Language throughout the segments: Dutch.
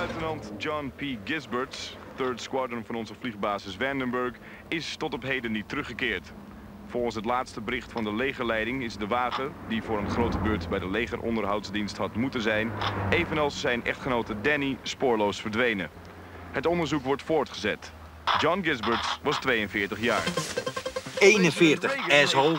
luitenant John P. Gisbert, 3rd Squadron van onze vliegbasis Vandenberg, is tot op heden niet teruggekeerd. Volgens het laatste bericht van de legerleiding is de wagen, die voor een grote beurt bij de legeronderhoudsdienst had moeten zijn, evenals zijn echtgenote Danny spoorloos verdwenen. Het onderzoek wordt voortgezet. John Gisbert was 42 jaar. 41, asshole.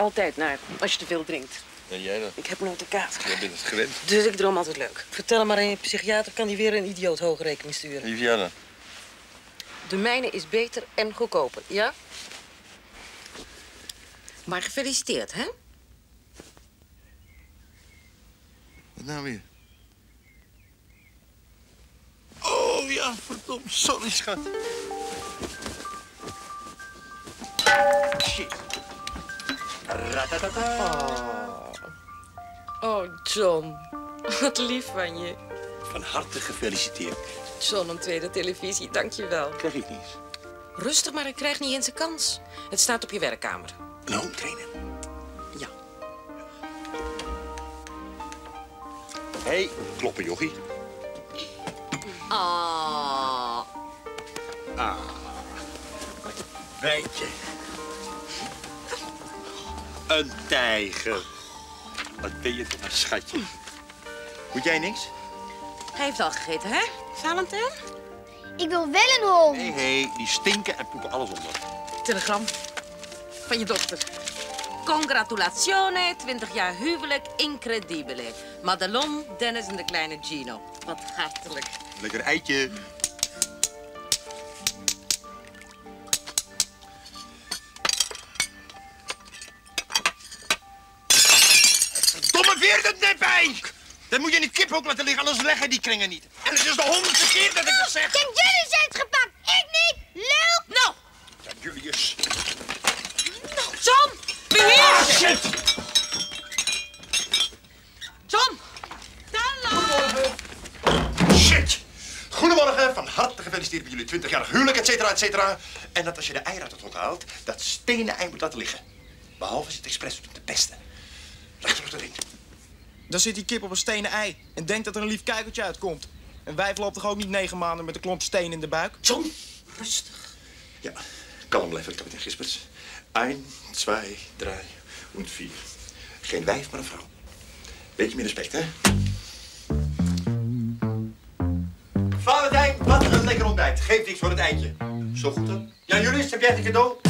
Altijd naar als je te veel drinkt. En jij dan? Ik heb nooit de kater. Jij bent het gewend. Dus ik droom altijd leuk. Vertel hem maar aan je psychiater, kan die weer een idioot hoge rekening sturen. Dan? De mijne is beter en goedkoper, ja? Maar gefeliciteerd, hè? Wat nou weer? Oh ja, verdomd. Sorry, schat. Shit. Oh, John. Wat lief van je. Van harte gefeliciteerd. John, een tweede televisie, dank je wel. Krijg ik niets. Rustig, maar ik krijg niet eens een kans. Het staat op je werkkamer. Een home trainer. Ja. Hé, hey, kloppen, jochie. Ah. Ah. Wijntje. Een tijger. Wat ben je toch een schatje. Moet jij niks? Hij heeft al gegeten, hè, Valentin? Ik wil wel een hond. Nee, hey, die stinken en poepen alles onder. Telegram van je dochter. Congratulazione, 20 jaar huwelijk, incredibile. Madelon, Dennis en de kleine Gino. Wat hartelijk. Lekker eitje. serveert het net moet je niet kiphok kip ook laten liggen, anders leggen die kringen niet. En het is de honderdste keer dat ik dat zeg. Denk jullie zijn het gepakt. Ik niet. Lul. Nou. Jullie Julius. Nou, John. Beheer. Ah, shit. John. Shit. Goedemorgen, van harte gefeliciteerd bij jullie 20 jaar. huwelijk, et cetera, et cetera. En dat als je de ei uit het hok haalt, dat stenen ei moet laten liggen. Behalve is het expres op de beste. Leg terug erin. Dan zit die kip op een stenen ei en denkt dat er een lief kijkertje uitkomt. Een wijf loopt toch ook niet negen maanden met een klomp steen in de buik? John, rustig. Ja, kalm blijven, kapitein Gisperts. 1, 2, 3 en 4. Geen wijf, maar een vrouw. Beetje meer respect, hè? Valentijn, wat een lekker ontbijt. Geef niks voor het eindje. Zo goed dan. Ja, Julius, heb jij een cadeau?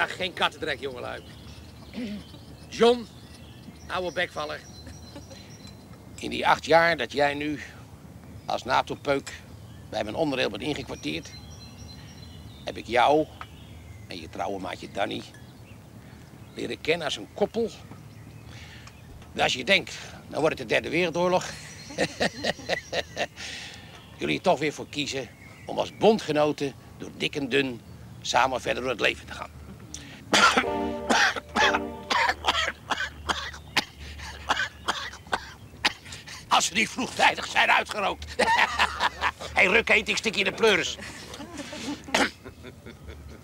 Dag geen kattendrek, jongelui. John, oude bekvaller. In die acht jaar dat jij nu als NATO-peuk bij mijn onderdeel bent ingekwartierd... heb ik jou en je trouwe maatje Danny leren kennen als een koppel en als je denkt, nou wordt het de derde wereldoorlog. Jullie toch weer voor kiezen om als bondgenoten door dik en dun samen verder door het leven te gaan. Als ze niet vroegtijdig zijn uitgerookt. hey, Ruk heet, ik stik je de pleuris.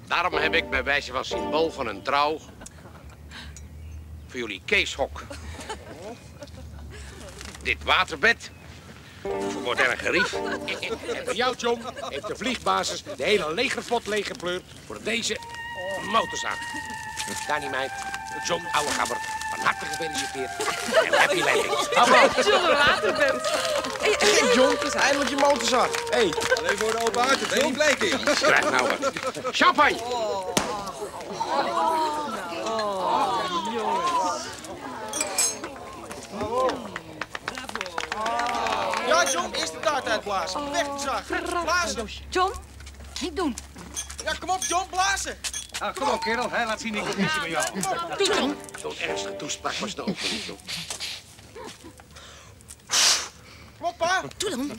Daarom heb ik bij wijze van symbool van een trouw... voor jullie keeshok dit waterbed voor moderne gerief. En voor jou, John, heeft de vliegbasis de hele legervlot leeggepleurd voor deze motorzaak. Dani meid, John Ouwegabber, van harte gefeliciteerd. En happy landing. John, later bent. Hey, John, eindelijk je motorzaak. Hey, Alleen voor de open haartje, ben je niet blij, kind? Krijg nou wat. Champagne! ja John, eerst de taart uitblazen. Weg de zaag. Blazen. John, niet doen. Ja, kom op John, blazen. Ah, kom op, kerel. Hè? Laat zien, ik kom niet bij jou. Zo'n ernstige toespraak was de John. Kom op, pa. Doe dan.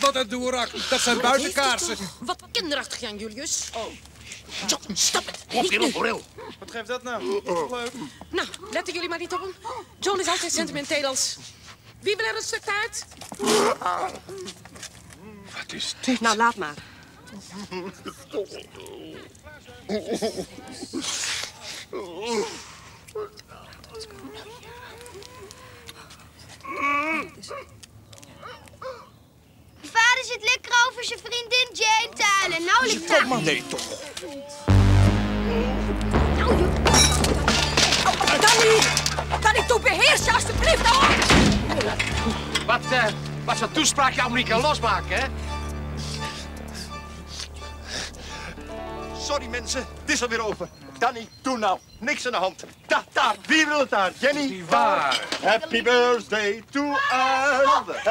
Wat een doerak. Dat zijn buitenkaarsen. Wat kinderachtig, Jan Julius. Oh. John, stop het. Kom, Niet kerel. Wat geeft dat nou? Leuk. Nou, letten jullie maar niet op hem. John is altijd sentimenteel als... Wie wil er een stuk uit? Wat is dit? Nou, laat maar. Vader zit lekker over zijn vriendin Jane te huilen. Nou ligt maar. Nee, toch. Danny! Danny, toe, beheers je alsjeblieft. Oh. Wat, eh, wat zo'n toespraak je allemaal niet kan losmaken, hè? Sorry mensen, het is alweer over. Danny, doe nou. Niks aan de hand. Daar, daar. Wie wil het daar? Jenny? Waar. Happy birthday to us.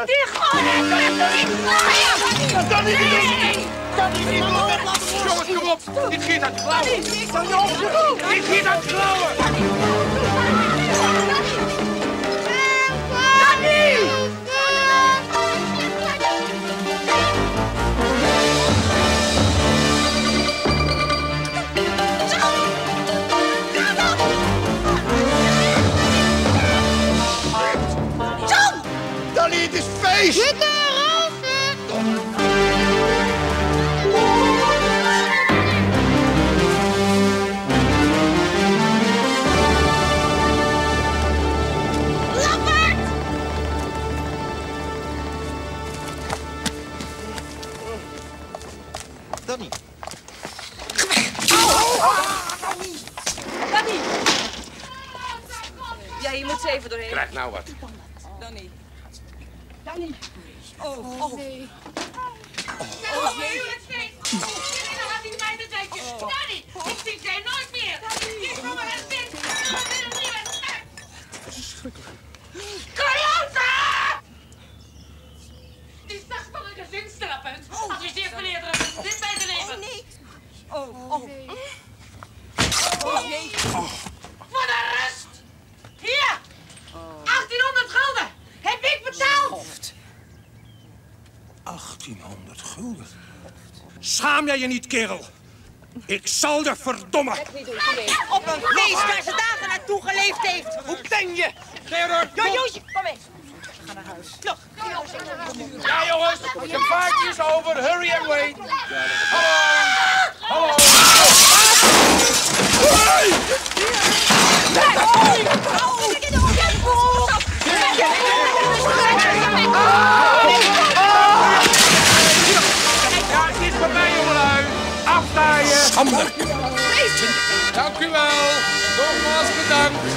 Die gewoon Danny, niet doen. Jongens, kom op. Dit giet uit klauwen. Dit giet uit klauwen. Het is feest. Danny. Danny! Ja, je moet ze even doorheen. Krijg nou wat. Danny. Danny. Oh, oh. nee. Oh, jee. Danny, ik zie jij nooit meer. Hier kom maar eens in. Coyote! Die zag van een gezinstherapeut. Adviseert meneer er dit bij te nemen. Oh, nee. Oh, oh. Oh, jee. Voor de rust! Hier! 1800 gulden! Heb ik betaald! 1800 gulden. Schaam jij je niet, kerel? Ik zal je verdommen. Op een feest waar ze dagen naartoe geleefd heeft. Hoe ben je? Jo, kom. Joosje, kom mee. Ga naar huis. Nog. Ja, jongens. De party is over. Hurry and wait. Hallo. Hallo. Schande. Dank u wel. Nogmaals bedankt.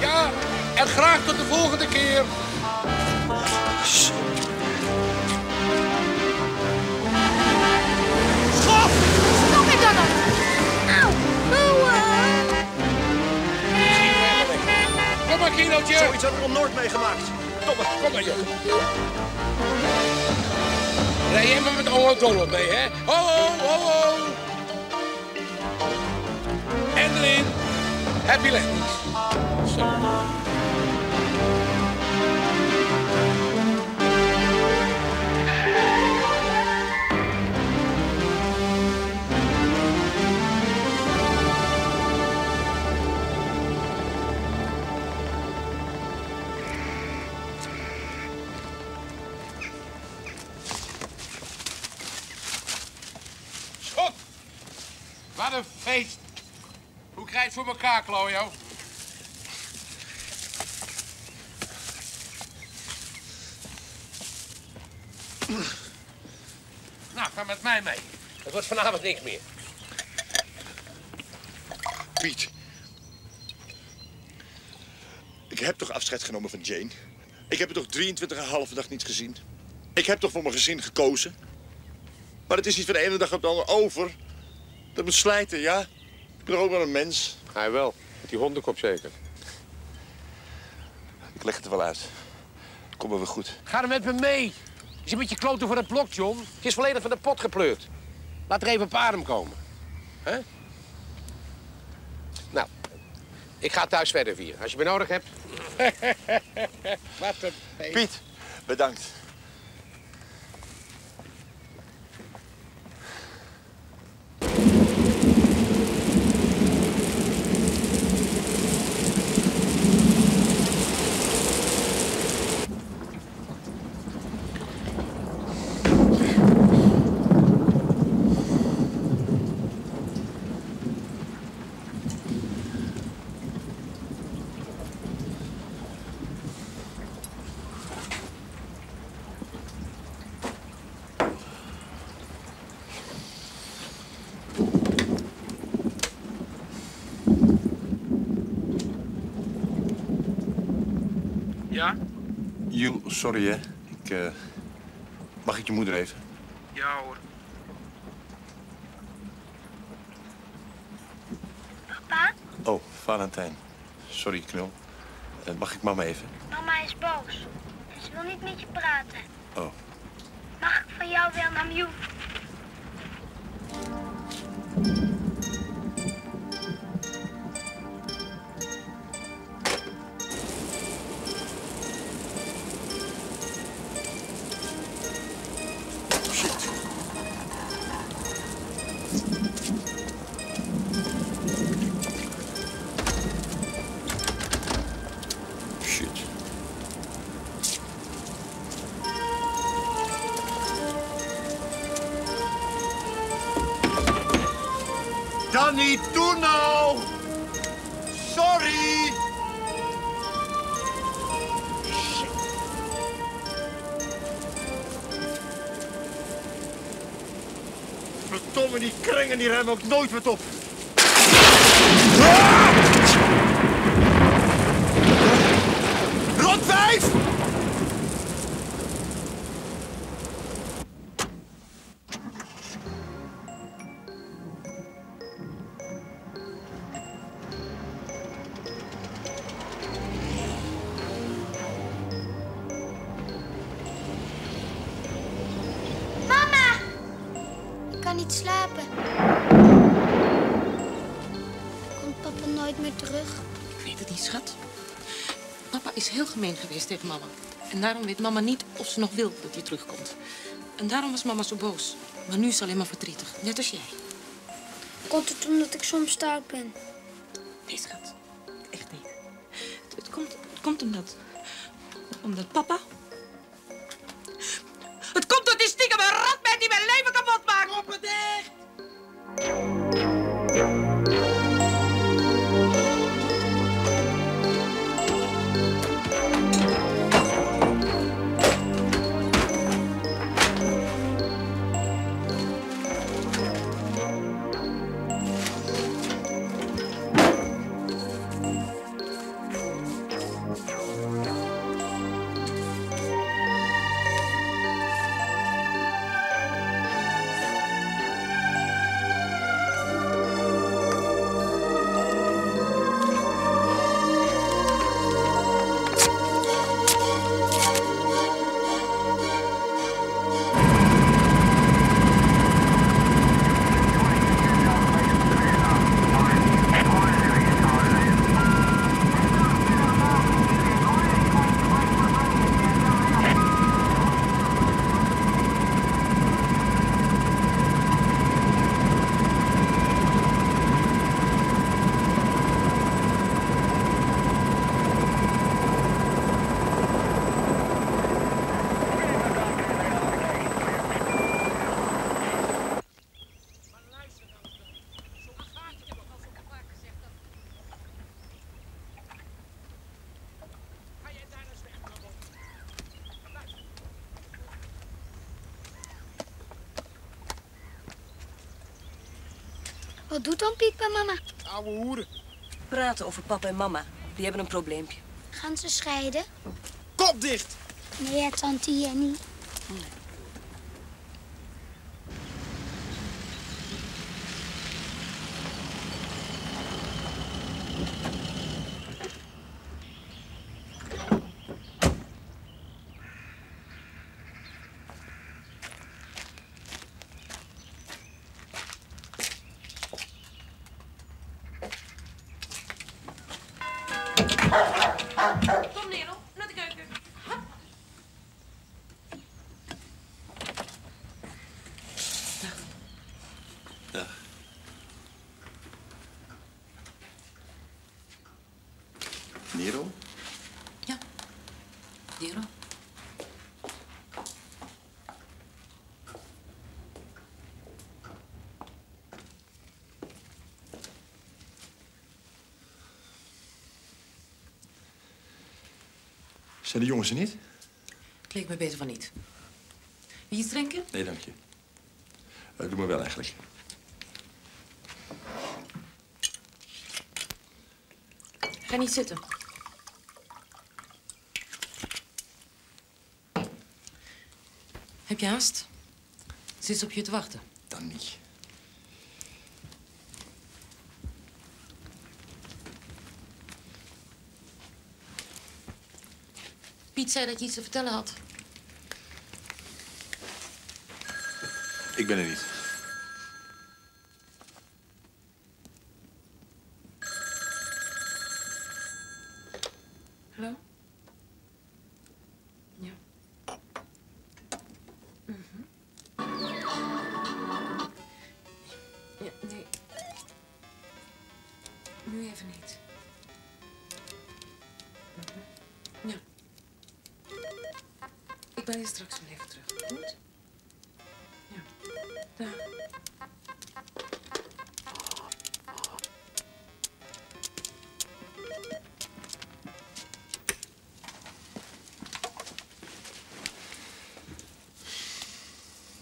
Ja, en graag tot de volgende keer. Kom ik dan nog? Auw, Kom maar, Kinootje. Zoiets had ik nog nooit meegemaakt. Kom maar, kom maar, joh. Rij jij maar met Omo Donald mee, hè? Ho, ho, ho, ho. Happy landings. Zo. Het voor elkaar, Klojo? Nou, ga met mij mee. Het wordt vanavond niks meer. Piet. Ik heb toch afscheid genomen van Jane? Ik heb er toch 23,5 dag niet gezien? Ik heb toch voor mijn gezin gekozen? Maar het is niet van de ene dag op de andere over. Dat moet slijten, ja? Ik ben ook wel een mens. Hij wel. Met die hondenkop zeker. Ik leg het er wel uit. Kom maar weer goed. Ga er met me mee. Je zit met je kloten voor het blok, John. Het is volledig van de pot gepleurd. Laat er even op adem komen. hè? Nou, ik ga thuis verder vieren. Als je me nodig hebt. Wat een feest. Piet, bedankt. Ja? Jules, sorry hè. Ik, eh, Mag ik je moeder even? Ja hoor. Pa, Oh, Valentijn. Sorry, knul. Eh, mag ik mama even? mama is boos. En ze wil niet met je praten. Oh. Mag ik van jou weer naar Mew? Ook nooit wat op. tegen mama. En daarom weet mama niet of ze nog wil dat hij terugkomt. En daarom was mama zo boos. Maar nu is ze alleen maar verdrietig. Net als jij. Komt het omdat ik soms stout ben? Nee, schat. Echt niet. Het, het komt, het komt omdat... Omdat papa... Wat doet dan Piet bij mama? Oude hoeren. Praten over papa en mama. Die hebben een probleempje. Gaan ze scheiden? Kop dicht! Nee, tante Jenny. Kom, Nero, naar de keuken. Dag. Nero? Nero? Zijn de jongens er niet? Het leek me beter van niet. Wil je iets drinken? Nee, dank je. Eh, doe maar wel eigenlijk. Ga niet zitten. Heb je haast? Zit ze op je te wachten? Dan niet. Piet zei dat je iets te vertellen had. Ik ben er niet. Hallo? Ja. Mhm. Ja, nee. Nu even niet. Ik ben je straks wel even terug. Goed? Ja. Dag.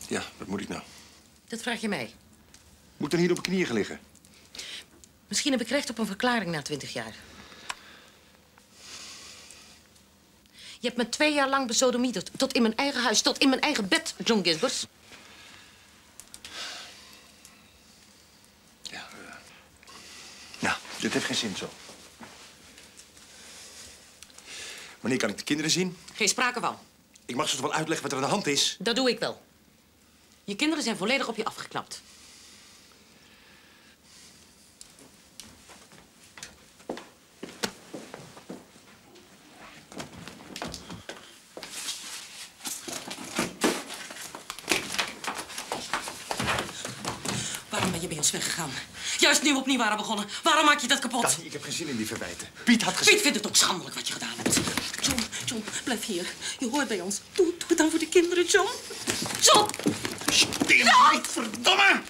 Ja, wat moet ik nou? Dat vraag je mij. Moet dan hier op mijn knieën gaan liggen? Misschien heb ik recht op een verklaring na twintig jaar. Je hebt me twee jaar lang besodemieterd. Tot in mijn eigen huis, tot in mijn eigen bed, John Gisbers. Nou, dit heeft geen zin zo. Wanneer kan ik de kinderen zien? Geen sprake van. Ik mag ze toch wel uitleggen wat er aan de hand is? Dat doe ik wel. Je kinderen zijn volledig op je afgeknapt. Waarom ben je bij ons weggegaan? We opnieuw waren begonnen. Waarom maak je dat kapot? Ik heb geen zin in die verwijten. Piet had gezegd... Piet vindt het ook schandelijk wat je gedaan hebt. John, John, blijf hier. Je hoort bij ons. Doe, doe het dan voor de kinderen, John. John! Stil, verdomme!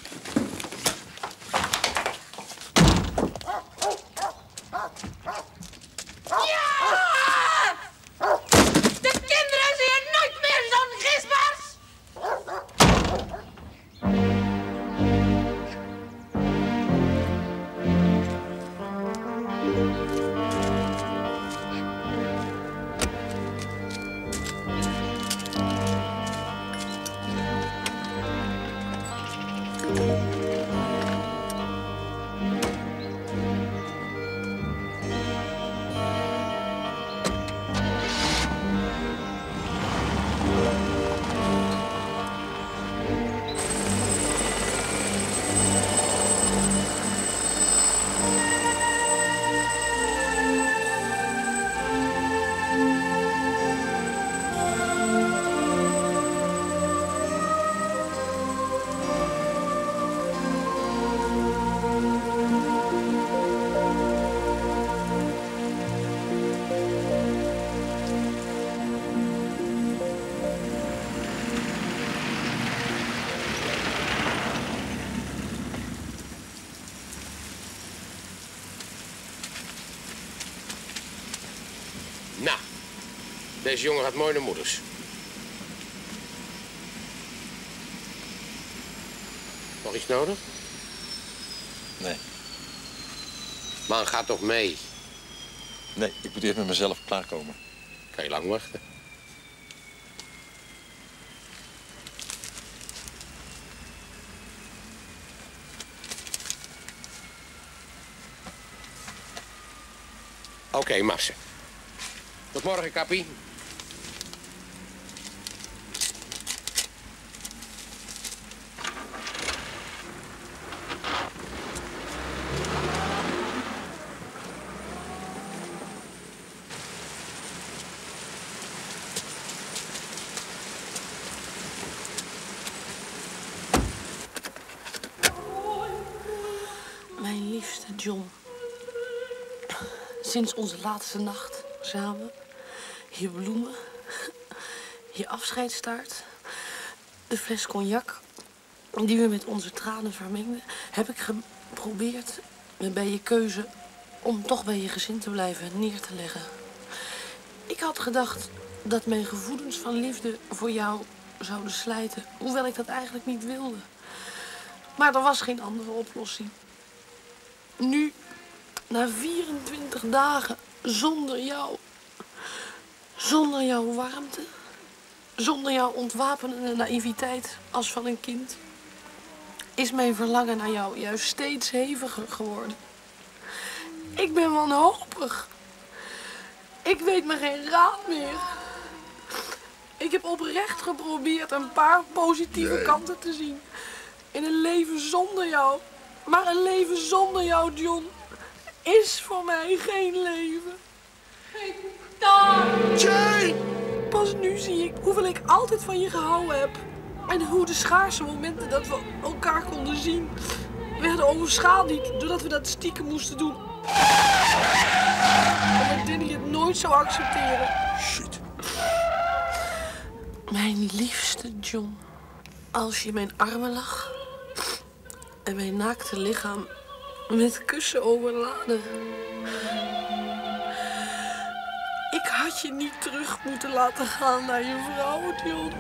Deze jongen gaat mooi naar moeders. Nog iets nodig? Nee. Man, ga toch mee. Nee, ik moet eerst met mezelf klaarkomen. Kan je lang wachten? Oké, Marce. Tot morgen, Kappie. Mijn liefste John. Sinds onze laatste nacht samen. Je bloemen. Je afscheidstaart. De fles cognac. Die we met onze tranen vermengden. Heb ik geprobeerd bij je keuze om toch bij je gezin te blijven neer te leggen. Ik had gedacht dat mijn gevoelens van liefde voor jou zouden slijten. Hoewel ik dat eigenlijk niet wilde. Maar er was geen andere oplossing. Nu, na 24 dagen, zonder jou. Zonder jouw warmte. Zonder jouw ontwapenende naïviteit als van een kind. Is mijn verlangen naar jou juist steeds heviger geworden. Ik ben wanhopig. Ik weet me geen raad meer. Ik heb oprecht geprobeerd een paar positieve Nee. kanten te zien. In een leven zonder jou. Maar een leven zonder jou, John, is voor mij geen leven. Geen dag. Jane! Pas nu zie ik hoeveel ik altijd van je gehouden heb. En hoe de schaarse momenten dat we elkaar konden zien... werden overschaduwd doordat we dat stiekem moesten doen. Omdat Danny het nooit zou accepteren. Shit. Mijn liefste John, als je in mijn armen lag en mijn naakte lichaam met kussen overladen. Ik had je niet terug moeten laten gaan naar je vrouw, John.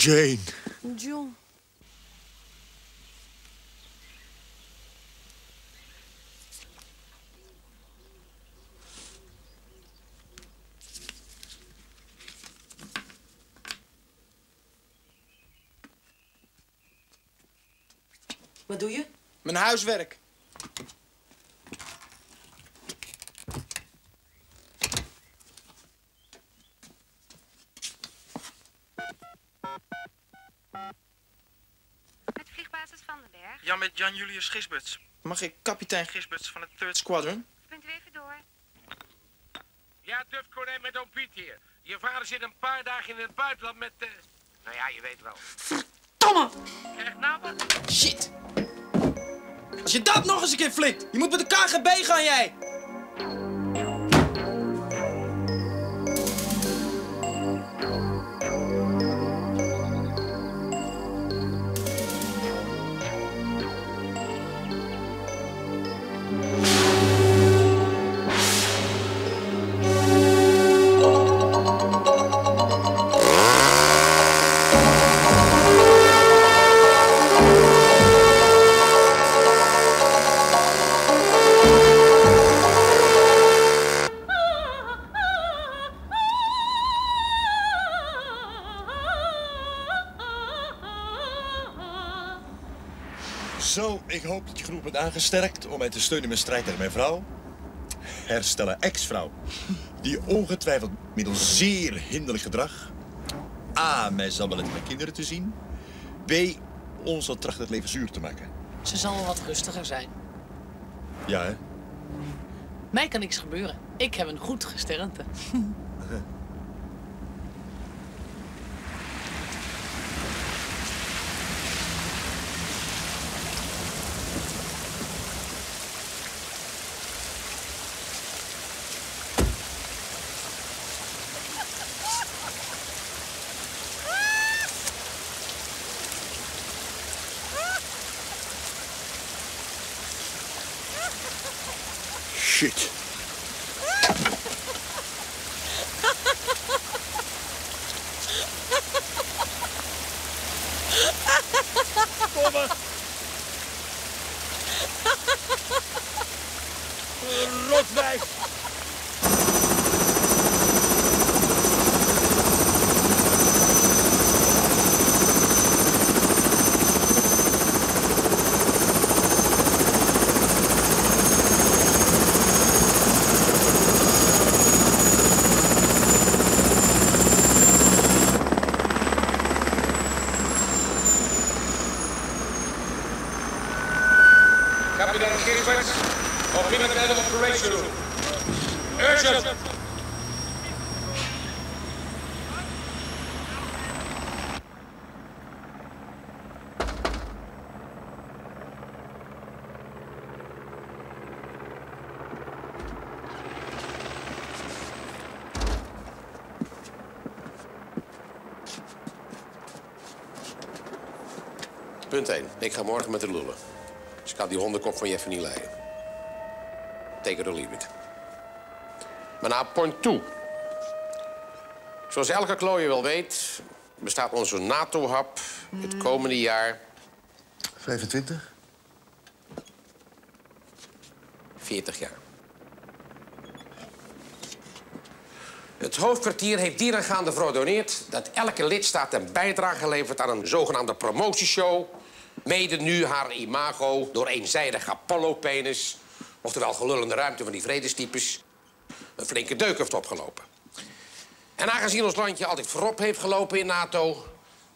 Jane. John. Wat doe je? Mijn huiswerk. Met vliegbasis Vandenberg. Ja, met Jan-Julius Gisberts. Mag ik kapitein Gisberts van het Third Squadron? Kunt u even door? Ja, Duf Konijn met oom Piet hier. Je vader zit een paar dagen in het buitenland met... eh Nou ja, je weet wel. Tomme! Krijg nou wat? Shit! Als je dat nog eens een keer flikt, je moet met de KGB gaan, jij! Bent aangesterkt om mij te steunen in mijn strijd tegen mijn vrouw. Herstellen ex-vrouw. Die ongetwijfeld middels zeer hinderlijk gedrag... A, mij zal willen mijn kinderen te zien. B, ons zal trachten het leven zuur te maken. Ze zal wel wat rustiger zijn. Ja, hè? Mij kan niks gebeuren. Ik heb een goed gesternte. Shit. Domme. Rotwijf. Kapitein Gisberts of Military Operation Room. Urgent! Punt 1. Ik ga morgen met de lullen. Dus ik kan die hondenkop van je even niet leiden. Take it or leave it. Maar naar point 2. Zoals elke klooier wel weet, bestaat onze NATO-hap het komende jaar 25? 40 jaar. Het hoofdkwartier heeft dierengaande verordoneerd dat elke lidstaat een bijdrage levert aan een zogenaamde promotieshow. Mede nu haar imago door eenzijdig Apollo-penis, oftewel gelullende ruimte van die vredestypes, een flinke deuk heeft opgelopen. En aangezien ons landje altijd voorop heeft gelopen in NATO,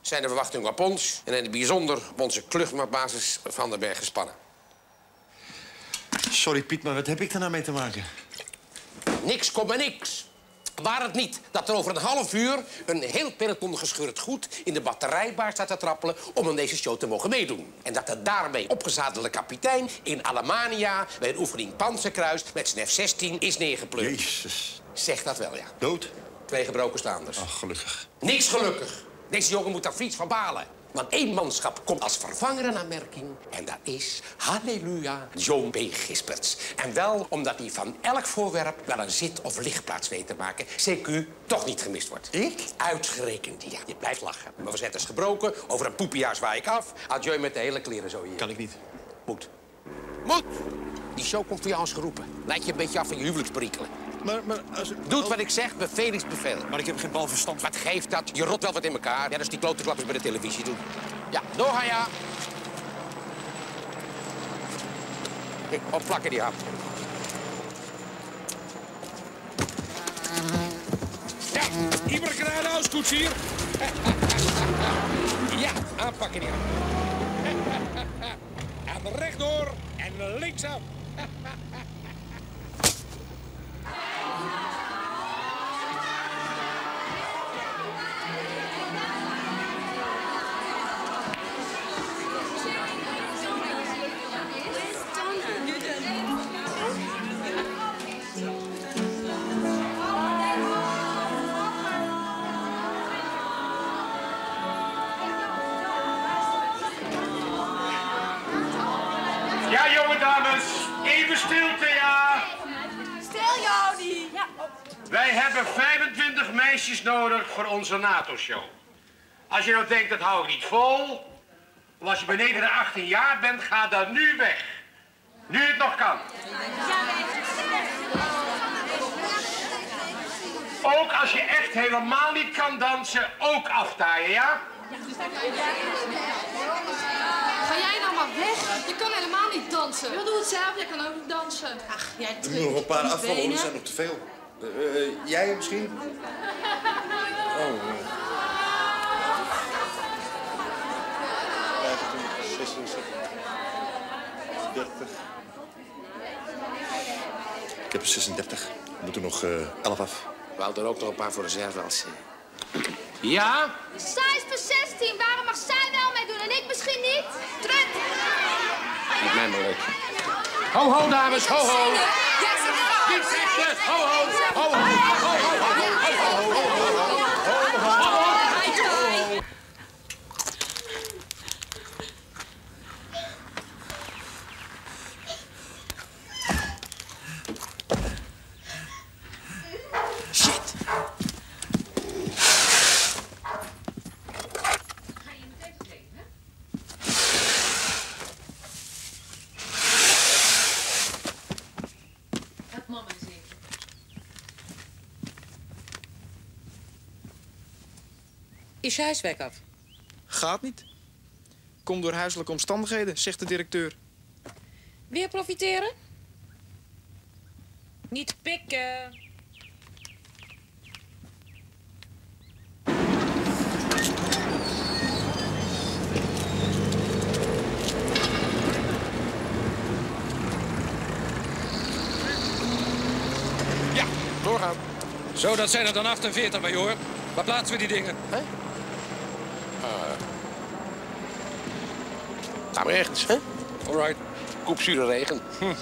zijn de verwachtingen op ons en in het bijzonder op onze kluchtmachtbasis van den Berg gespannen. Sorry Piet, maar wat heb ik er nou mee te maken? Niks, kom maar niks. Waar het niet dat er over een half uur een heel peloton gescheurd goed in de batterijbaar staat te trappelen om aan deze show te mogen meedoen. En dat de daarmee opgezadelde kapitein in Alemania bij een oefening Panzerkruis met zijn F-16 is neergepleurd. Jezus. Zeg dat wel, ja. Dood? Twee gebroken staanders. Ach, gelukkig. Niks gelukkig. Deze jongen moet daar fiets van balen. Want één manschap komt als vervanger in aanmerking. En dat is, halleluja, John B. Gisperts. En wel omdat hij van elk voorwerp wel een zit- of lichtplaats weet te maken. CQ toch niet gemist wordt. Ik? Uitgerekend, ja. Je blijft lachen. Maar we zetten is gebroken. Over een poepenjaar zwaai ik af. Adieu met de hele kleren zo hier. Kan ik niet. Moet. Moet! Die show komt voor jou als geroepen. Leid je een beetje af van je huwelijksperikelen. Maar, maar als... Doet wat ik zeg, bevel is bevel. Maar ik heb geen bal verstand. Wat geeft dat? Je rot wel wat in elkaar. Ja, dat is die klote klappers bij de televisie doen. Ja, doorgaan ja. Kijk, opplakken die hap. Ja, ieder kraanhuis, koetsier. ja, aanpakken die hap. en rechtdoor en linksaf. Wow. Wij hebben 25 meisjes nodig voor onze NATO-show. Als je nou denkt, dat hou ik niet vol. Of als je beneden de 18 jaar bent, ga dan nu weg. Nu het nog kan. Ook als je echt helemaal niet kan dansen, ook aftaaien, ja? Ga jij nou maar weg? Je kan helemaal niet dansen. Ik doe het zelf, jij kan ook niet dansen. Ach, jij Er moeten nog een paar afvallen, er zijn nog te veel. Eh, eh, jij misschien? Oh. 25, 26, 30. Ik heb er 36. Er moeten nog eh 11 af. We houden er ook nog een paar voor reserve als... eh. Ja? Zij is pas 16. Waarom mag zij wel meedoen en ik misschien niet? Trut! Niet mij maar leuk. Ho, ho, dames, ho, ho. Vechten, ho, ho. Ho, ho, ho, ho, ho, ho, ho, ho, Is je huiswerk af? Gaat niet. Komt door huiselijke omstandigheden, zegt de directeur. Weer profiteren? Niet pikken. Ja, doorgaan. Zo, dat zijn er dan 48 bij hoor. Waar plaatsen we die dingen? Hè? Ga maar rechts. Huh? Alright. Koep zure regen.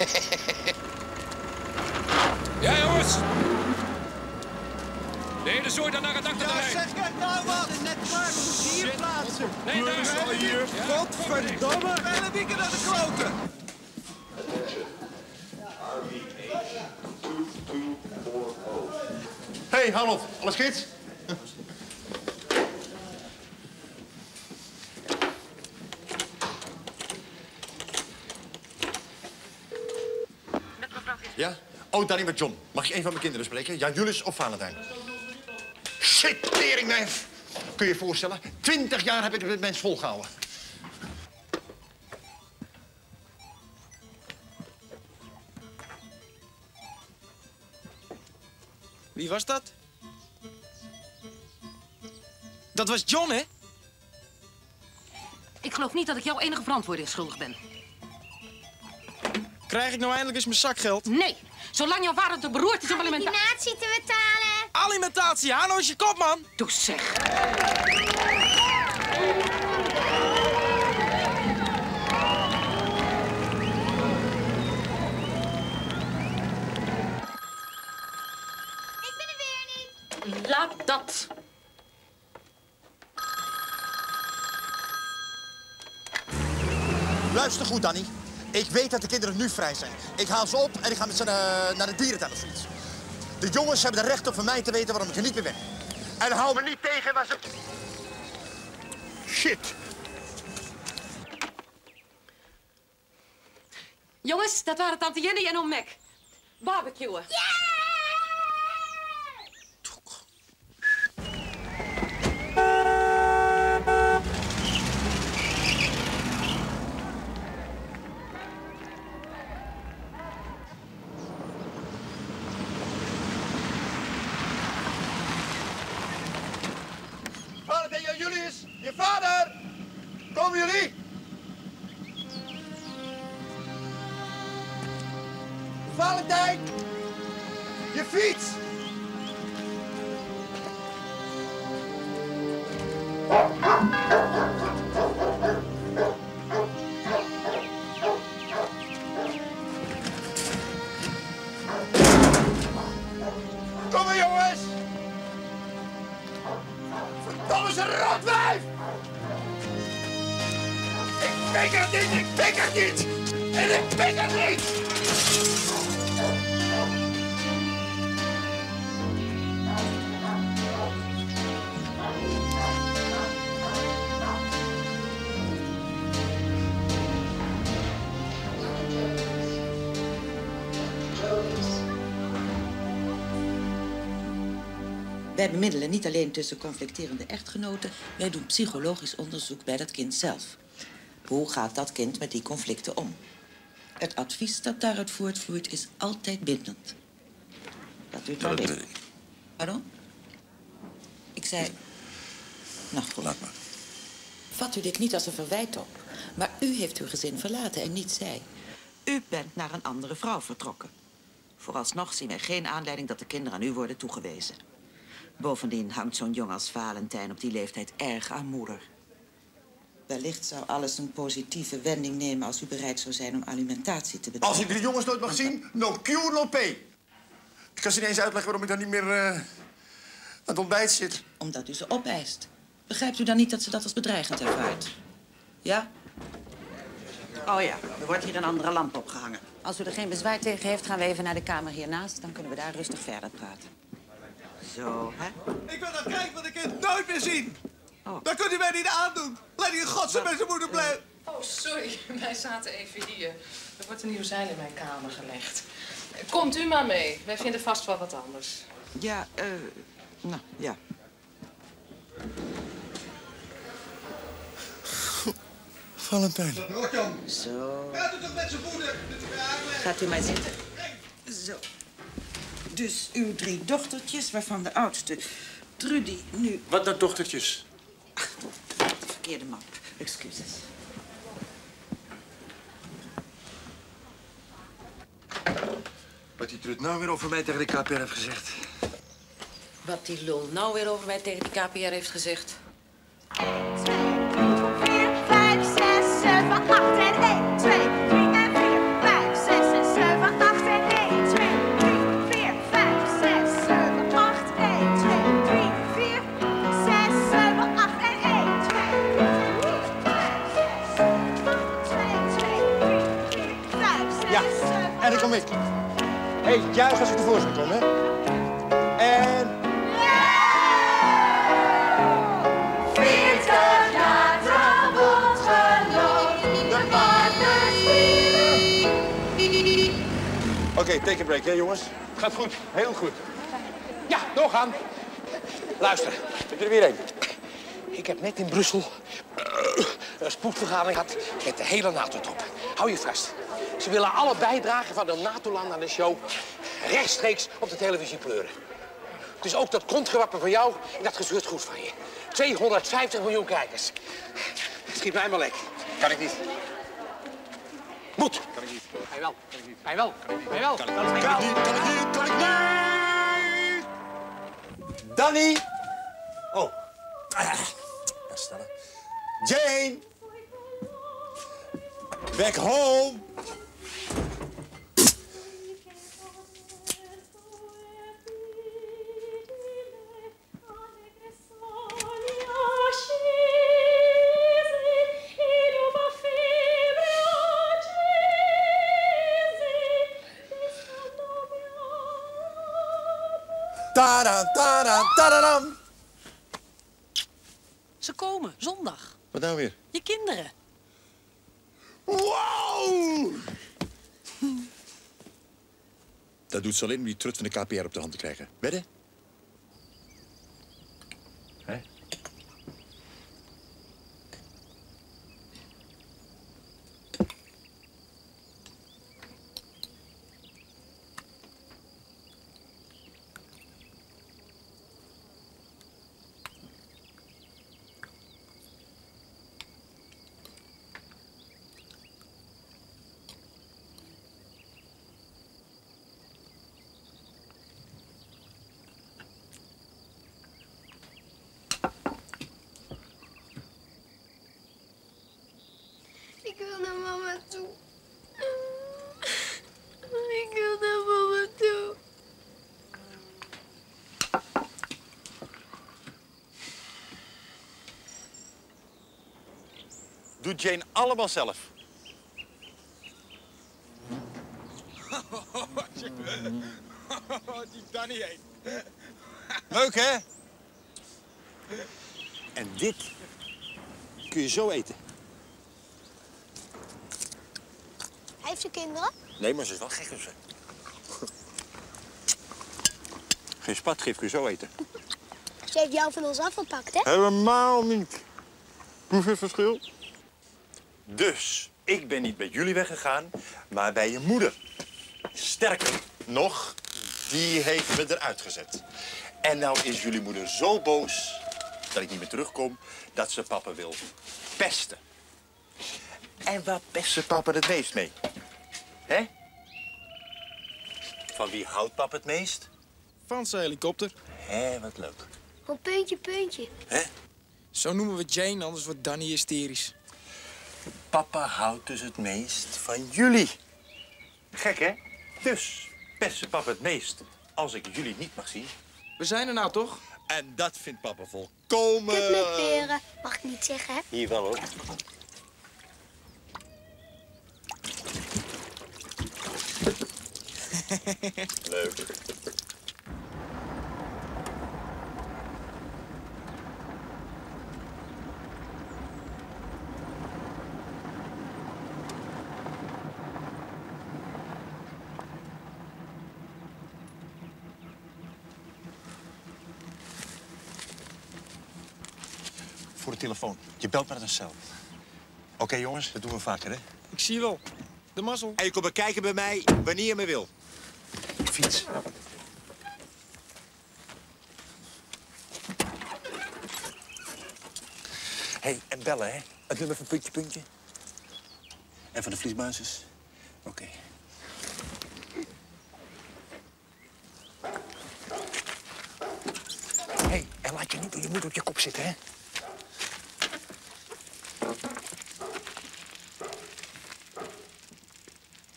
ja, jongens. De hele zooi dan naar het achterterrein. Ja, zeg het nou wat. Net klaar, we moeten hier plaatsen. Nee, daar is al hier. Godverdomme. We hebben wieken naar de kloten. Attention. RVH 2240. Hey, Harold. Alles gids? Ja? Oh, Danny met John. Mag ik een van mijn kinderen spreken? Ja, Julius of Valentijn? Shit, teringwijf! Kun je je voorstellen? Twintig jaar heb ik dit mens volgehouden. Wie was dat? Dat was John, hè? Ik geloof niet dat ik jouw enige verantwoording schuldig ben. Krijg ik nou eindelijk eens mijn zakgeld? Nee, zolang jouw vader te beroerd is om alimentatie... Alimentatie te betalen. Alimentatie, nou eens je kop, man! Doe zeg. Ik ben er weer niet. Laat dat. Luister goed, Danny. Ik weet dat de kinderen nu vrij zijn. Ik haal ze op en ik ga met ze naar, naar de dierentuin of zoiets. De jongens hebben het recht op van mij te weten waarom ik er niet meer ben. En hou me niet tegen waar ze... Shit. Jongens, dat waren tante Jenny en oom Mac. Barbecuen. Valentijn, Wij bemiddelen niet alleen tussen conflicterende echtgenoten, wij doen psychologisch onderzoek bij dat kind zelf. Hoe gaat dat kind met die conflicten om? Het advies dat daaruit voortvloeit is altijd bindend. Dat u het maar weet. Pardon? Ik zei... Nou, goed. Laat maar. Vat u dit niet als een verwijt op. Maar u heeft uw gezin verlaten en niet zij. U bent naar een andere vrouw vertrokken. Vooralsnog zien wij geen aanleiding dat de kinderen aan u worden toegewezen. Bovendien hangt zo'n jong als Valentijn op die leeftijd erg aan moeder. Wellicht zou alles een positieve wending nemen als u bereid zou zijn om alimentatie te betalen. Als ik de jongens nooit mag zien, no Q, no P. Ik kan ze niet eens uitleggen waarom ik dan niet meer eh, aan het ontbijt zit. Omdat u ze opeist. Begrijpt u dan niet dat ze dat als bedreigend ervaart? Ja? Oh ja, er wordt hier een andere lamp opgehangen. Als u er geen bezwaar tegen heeft, gaan we even naar de kamer hiernaast. Dan kunnen we daar rustig verder praten. Zo, hè? Ik wil dat kijk van de kind nooit meer zien. Oh. Dat kunt u mij niet aandoen. Laat die in godsnaam bij zijn moeder blijven. Oh, sorry. Wij zaten even hier. Er wordt een nieuw zeil in mijn kamer gelegd. Komt u maar mee. Wij vinden vast wel wat anders. Ja, eh... nou, ja. Valentijn. Zo. Gaat u toch met zijn moeder? Gaat u maar zitten. Zo. Dus uw drie dochtertjes, waarvan de oudste, Trudy, nu... Wat dan dochtertjes? De verkeerde map. Excuses. Wat die Trut nou weer over mij tegen de KPR heeft gezegd. Wat die lul nou weer over mij tegen die KPR heeft gezegd. 4, 5, 6, 7, 8 en 1, 2, kom ik. Hé, hey, juich als ik tevoorschijn kom, hè. En... 40 jaar trouwbondgenoot, de partners Oké, take a break, hè, jongens? Gaat goed, heel goed. Ja, doorgaan. Luister, ik er weer een. Ik heb net in Brussel een spoedvergadering gehad met de hele NATO-top. Hou je vast. Ze willen alle bijdragen van de NATO-landen aan de show rechtstreeks op de televisie pleuren. Dus ook dat kontgewappen van jou en dat gezeurt goed van je. 250 miljoen kijkers. Schiet mij maar lek. Kan ik niet. Moet. Kan ik niet. Hij wel. Hij wel. Hij wel. Kan ik niet. Kan ik niet, kan ik niet, kan ik niet! Danny! Oh. Ah, herstellen. Jane! Back home! Tada, tada, tadadam. Ze komen, zondag. Wat nou weer? Je kinderen. Wow! Dat doet ze alleen om die trut van de KPR op de hand te krijgen. Wedden? Hè? Ik wil naar mama toe. Ik wil naar mama toe. Doet Jane allemaal zelf. Die Danny heen. Leuk, hè? En dit kun je zo eten. Heeft ze kinderen? Nee, maar ze is wel gek op ze. Geen spatgif kun je zo eten. Ze heeft jou van ons afgepakt, hè? Helemaal niet. Hoeveel het verschil? Dus, ik ben niet bij jullie weggegaan, maar bij je moeder. Sterker nog, die heeft me eruit gezet. En nou is jullie moeder zo boos dat ik niet meer terugkom, dat ze papa wil pesten. En waar pest ze papa het meest mee? Hè? Van wie houdt papa het meest? Van zijn helikopter. Hé, wat leuk. Van puntje, puntje. Hè? Zo noemen we Jane, anders wordt Danny hysterisch. Papa houdt dus het meest van jullie. Gek, hè? Dus pest ze papa het meest als ik jullie niet mag zien. We zijn er nou toch? En dat vindt papa volkomen... Kut met peren. Mag ik niet zeggen, hè? Hier wel, hoor. Leuk. Voor de telefoon. Je belt met een cel. Oké, jongens, dat doen we vaker, hè? Ik zie wel. De mazzel. En je komt bekijken bij mij wanneer je me wil. Fiets. Hé, hey, en bellen, hè? Het nummer van puntje, puntje. En van de vliesbasis. Oké. Hé, hey, en laat je niet door je moeder op je kop zitten, hè?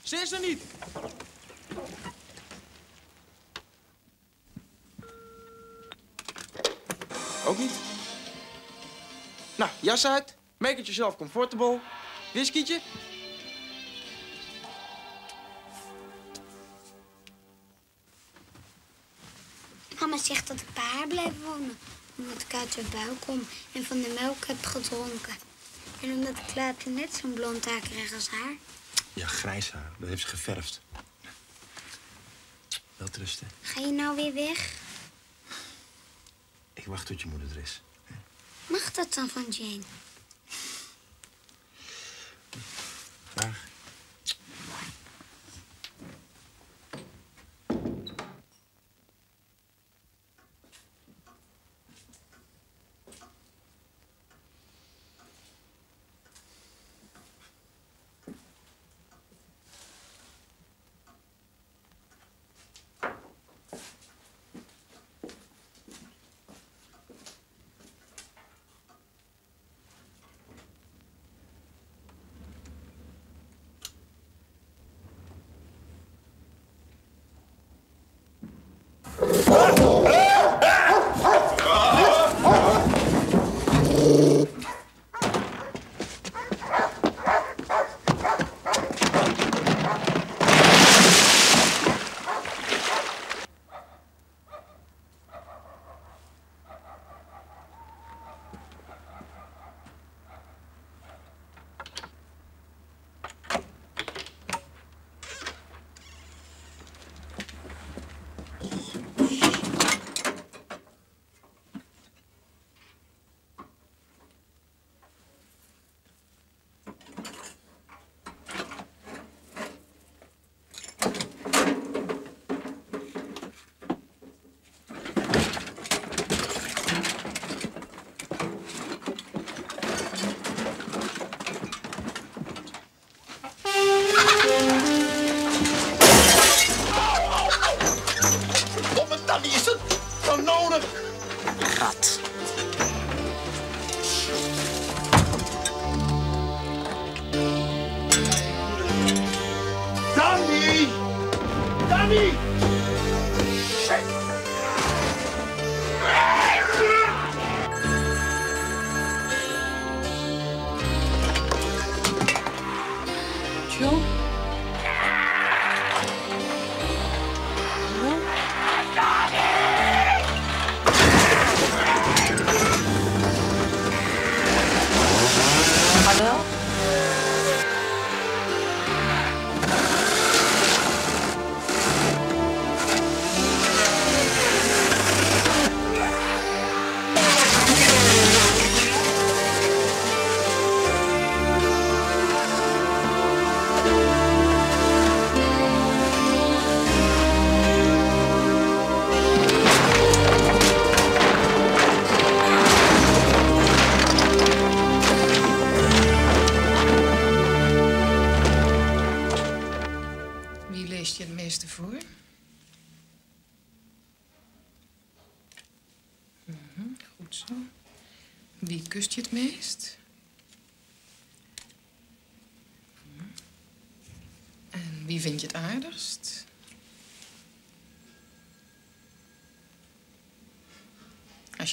Ze is er niet. Ook niet. Nou, jas uit. Make it yourself comfortable. Whiskietje? Mama zegt dat ik bij haar blijf wonen. Omdat ik uit haar buik kom en van de melk heb gedronken. En omdat ik later net zo'n blond haar krijg als haar. Ja, grijs haar. Dat heeft ze geverfd. Wel rusten. Ga je nou weer weg? Ik wacht tot je moeder er is. Mag dat dan van Jane? John?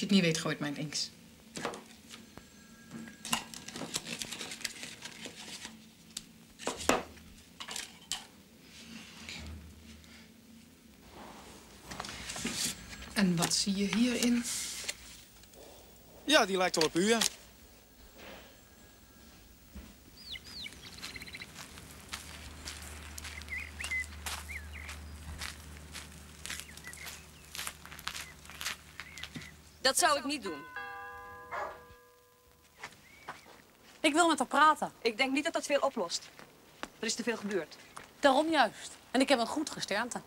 Je het niet weet, gooi het maar links. En wat zie je hierin? Ja, die lijkt wel op u, ja. Zou ik niet doen. Ik wil met haar praten. Ik denk niet dat dat veel oplost. Er is te veel gebeurd. Daarom juist. En ik heb een goed gesternte.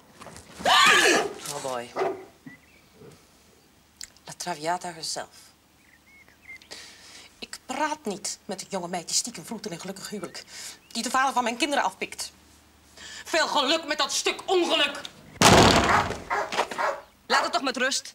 Oh boy. La Traviata herself. Ik praat niet met een jonge meid die stiekem vroegt in een gelukkig huwelijk. Die de vader van mijn kinderen afpikt. Veel geluk met dat stuk ongeluk. Laat het toch met rust.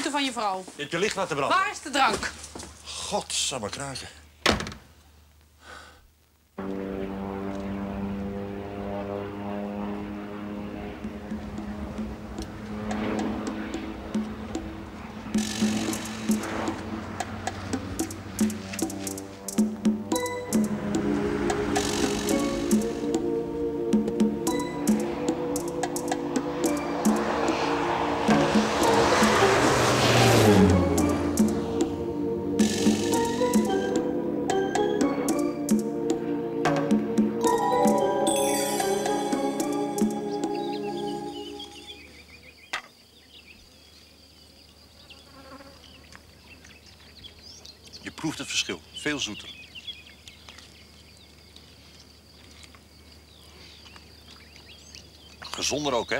groente van je vrouw. Je hebt je licht laten branden. Waar is de drank? Godsamme kraken. Zoeter. Gezonder ook, hè?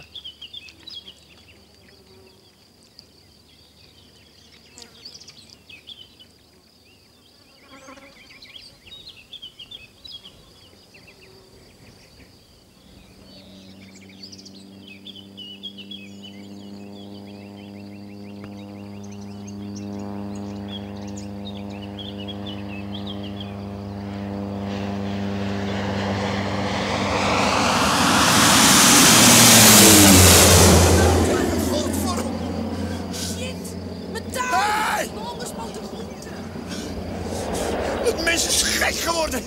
Hey! Ongespoten groente. Het mens is gek geworden.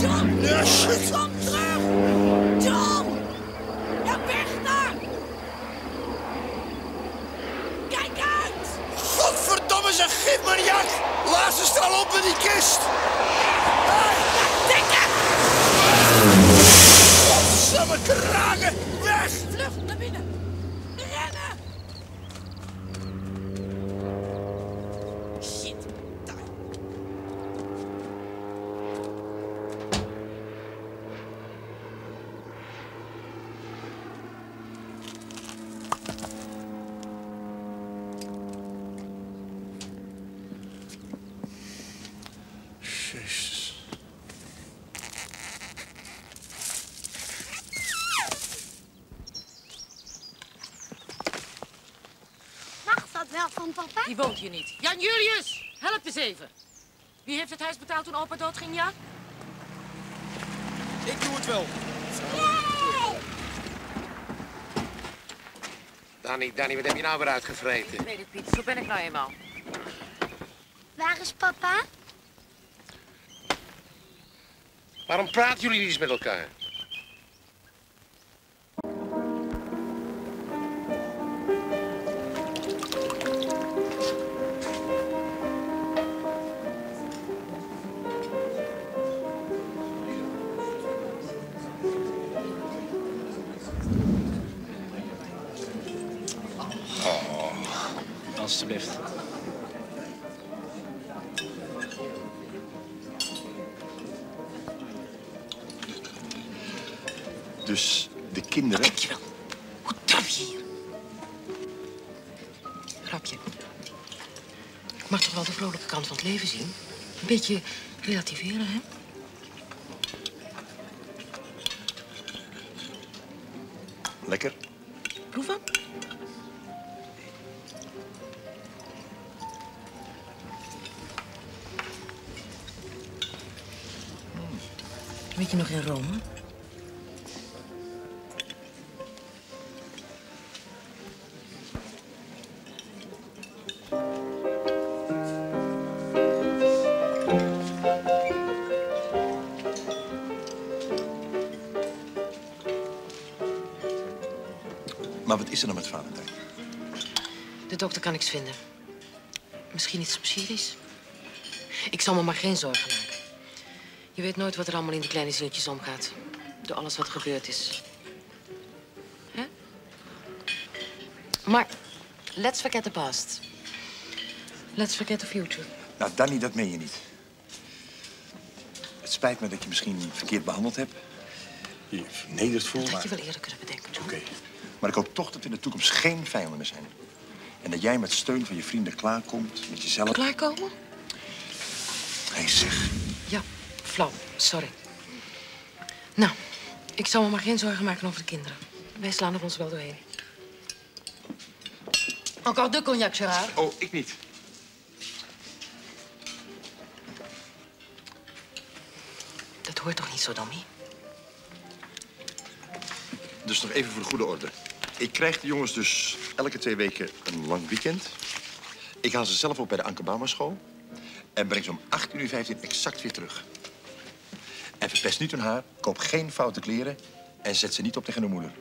John! Ja, shit. Kom terug! John! Ja, weg daar! Kijk uit! Godverdomme, zijn gifmaniak. Laat ze staan op in die kist. Dikke! Godsamme kraken. Weg. Vlucht naar binnen! Rennen! Shit! Jezus. Mag dat wel van papa? Die woont hier niet. Jan Julius, help eens even. Wie heeft het huis betaald toen opa doodging, ja? Ik doe het wel. Danny, Danny, wat heb je nou weer uitgevreten? Ik weet het, Piet. Zo ben ik nou eenmaal. Waar is papa? Waarom praten jullie niet eens met elkaar? Dus de kinderen... Dankjewel. Hoe durf je hier? Grapje. Ik mag toch wel de vrolijke kant van het leven zien? Een beetje relativeren, hè? Lekker. Proeven? Weet je nog in Rome? Is er nou met Valentijn? De dokter kan niks vinden. Misschien iets psychisch. Ik zal me maar geen zorgen maken. Je weet nooit wat er allemaal in die kleine zieltjes omgaat. Door alles wat gebeurd is. Hè? Maar let's forget the past. Let's forget the future. Nou, Danny, dat meen je niet. Het spijt me dat je misschien verkeerd behandeld hebt. Je vernederd voelt, Dat maar... had je wel eerder kunnen bedenken, John. Oké. Maar ik hoop toch dat we in de toekomst geen vijanden meer zijn. En dat jij met steun van je vrienden klaarkomt met jezelf. Klaarkomen? Hé, zeg. Ja, flauw. Sorry. Nou, ik zal me maar geen zorgen maken over de kinderen. Wij slaan er ons wel doorheen. Encore deux cognac, Gérard. Oh, ik niet. Dat hoort toch niet zo, Dommy? Dus nog even voor de goede orde. Ik krijg de jongens dus elke twee weken een lang weekend. Ik haal ze zelf op bij de Ankerbouwma school. En breng ze om 8 uur 15 exact weer terug. En verpest niet hun haar, koop geen foute kleren... en zet ze niet op tegen de moeder.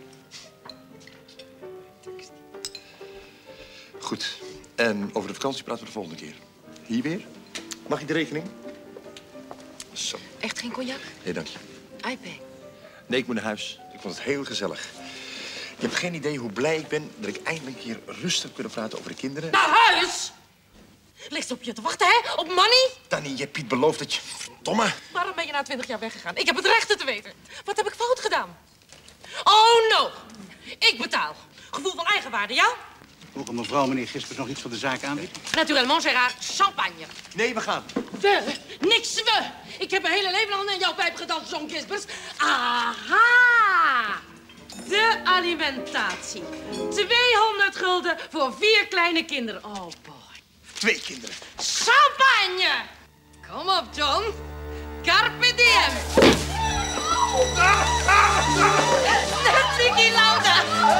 Goed. En over de vakantie praten we de volgende keer. Hier weer? Mag ik de rekening? Zo. Echt geen cognac? Nee, dank je. iPad. Nee, ik moet naar huis. Ik vond het heel gezellig. Je hebt geen idee hoe blij ik ben dat ik eindelijk een keer rustig heb kunnen praten over de kinderen. Naar huis! Ligt ze op je te wachten, hè? Op money? Danny, je hebt Piet beloofd dat je... Verdomme. Waarom ben je na twintig jaar weggegaan? Ik heb het recht het te weten. Wat heb ik fout gedaan? Oh, no. Ik betaal. Gevoel van eigenwaarde, ja? Mogen mevrouw meneer Gispers nog iets van de zaak aanbieden? Naturellement, Gérard. Champagne. Nee, we gaan. We? Niks we. Ik heb mijn hele leven al in jouw pijp gedanst, John Gispers. Aha! De alimentatie. 200 gulden voor vier kleine kinderen. Oh, boy. Twee kinderen. Champagne! Kom op, John. Carpe diem. Niki Lauda.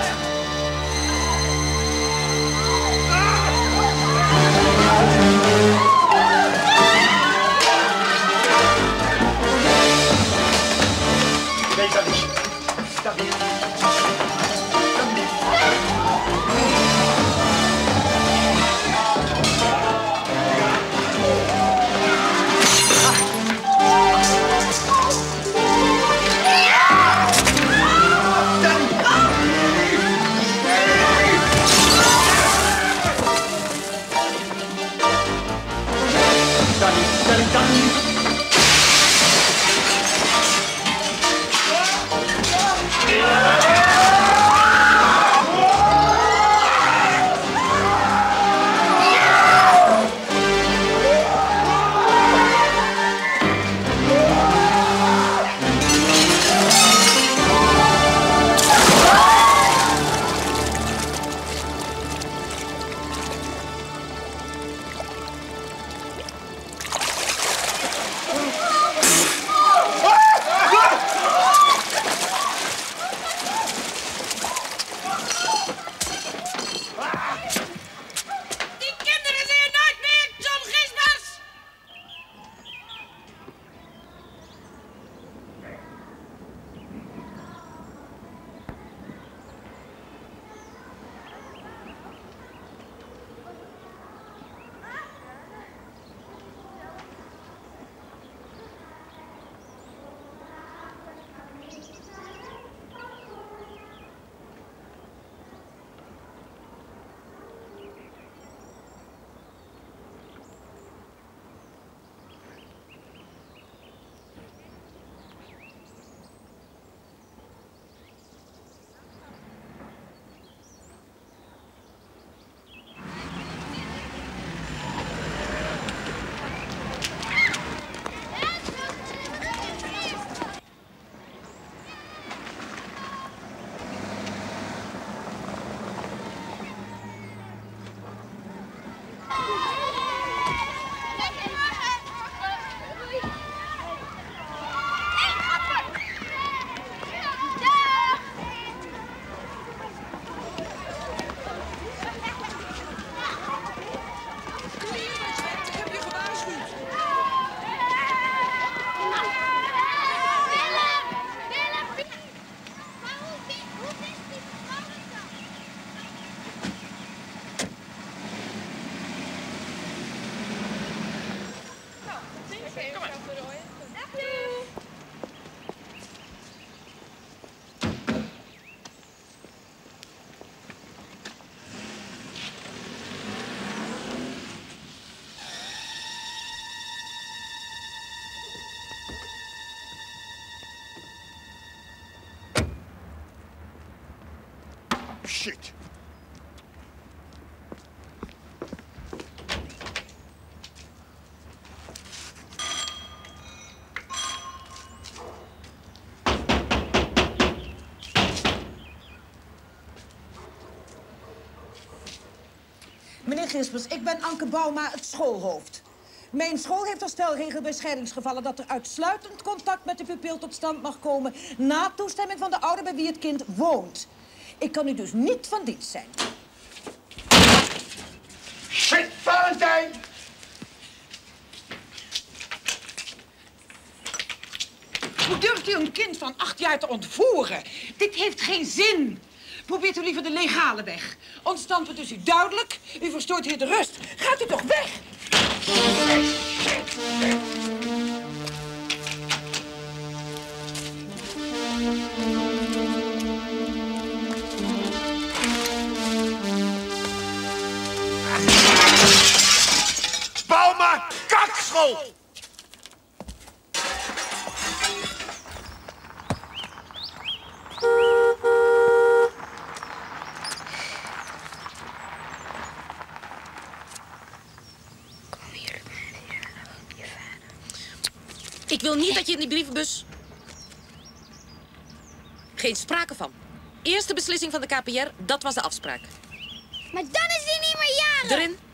Shit. Gispers, ik ben Anke Bouma, het schoolhoofd. Mijn school heeft als stelregel bij scheidingsgevallen dat er uitsluitend contact met de pupil tot stand mag komen na toestemming van de ouder bij wie het kind woont. Ik kan u dus niet van dienst zijn. Shit, Valentijn! Hoe durft u een kind van acht jaar te ontvoeren? Dit heeft geen zin. Probeert u liever de legale weg. Ons standpunt is u duidelijk. U verstoort hier de rust. Gaat u toch weg? Ik wil niet dat je in die brievenbus... Geen sprake van. Eerste beslissing van de KPR, dat was de afspraak. Maar dan is hij niet meer jarig. Erin.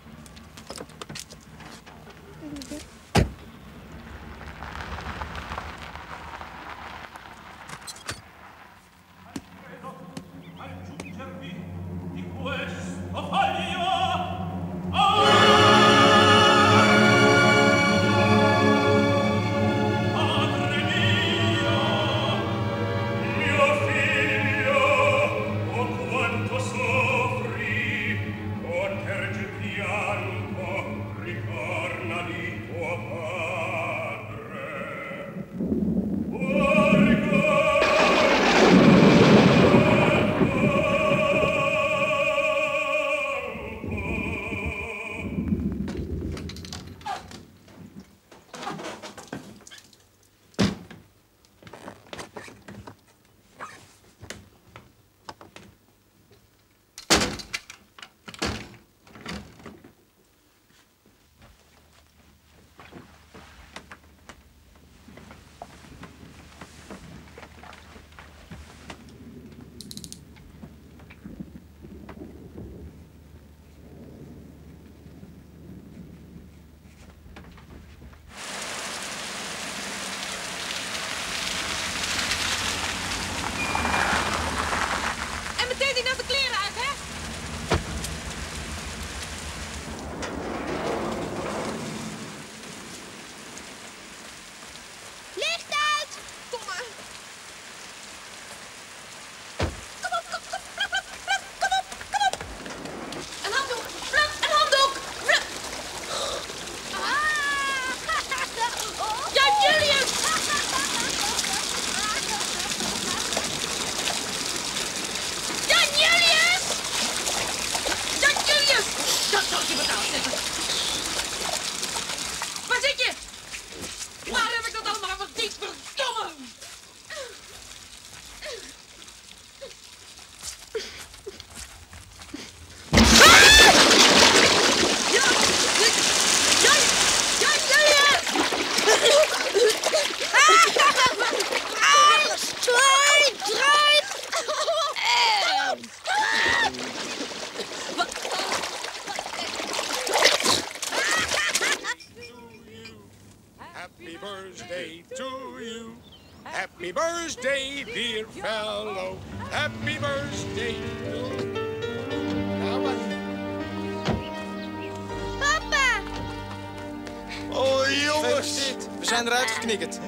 Geknikkerd.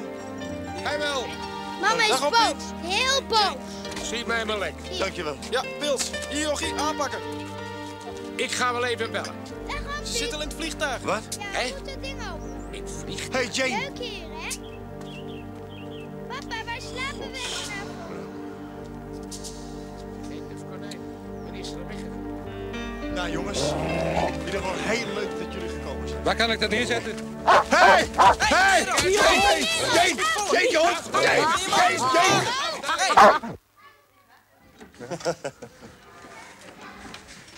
Hij wel. Mama is Dag, boos. Heel boos. Zie mij maar lek. Dankjewel. Ja, Pils. Hier, Jochie, aanpakken. Ik ga wel even bellen. Ze zit al in het vliegtuig. Wat? Hè? Doe het ding open. Ik vlieg. Hey, Jane. Leuk hier, hè? Papa, waar slapen we vanavond? De konijn. Wanneer is ze er weggegaan? Nou, jongens. In ieder geval heel leuk dat jullie gekomen zijn. Waar kan ik dat neerzetten? Hey! Hey!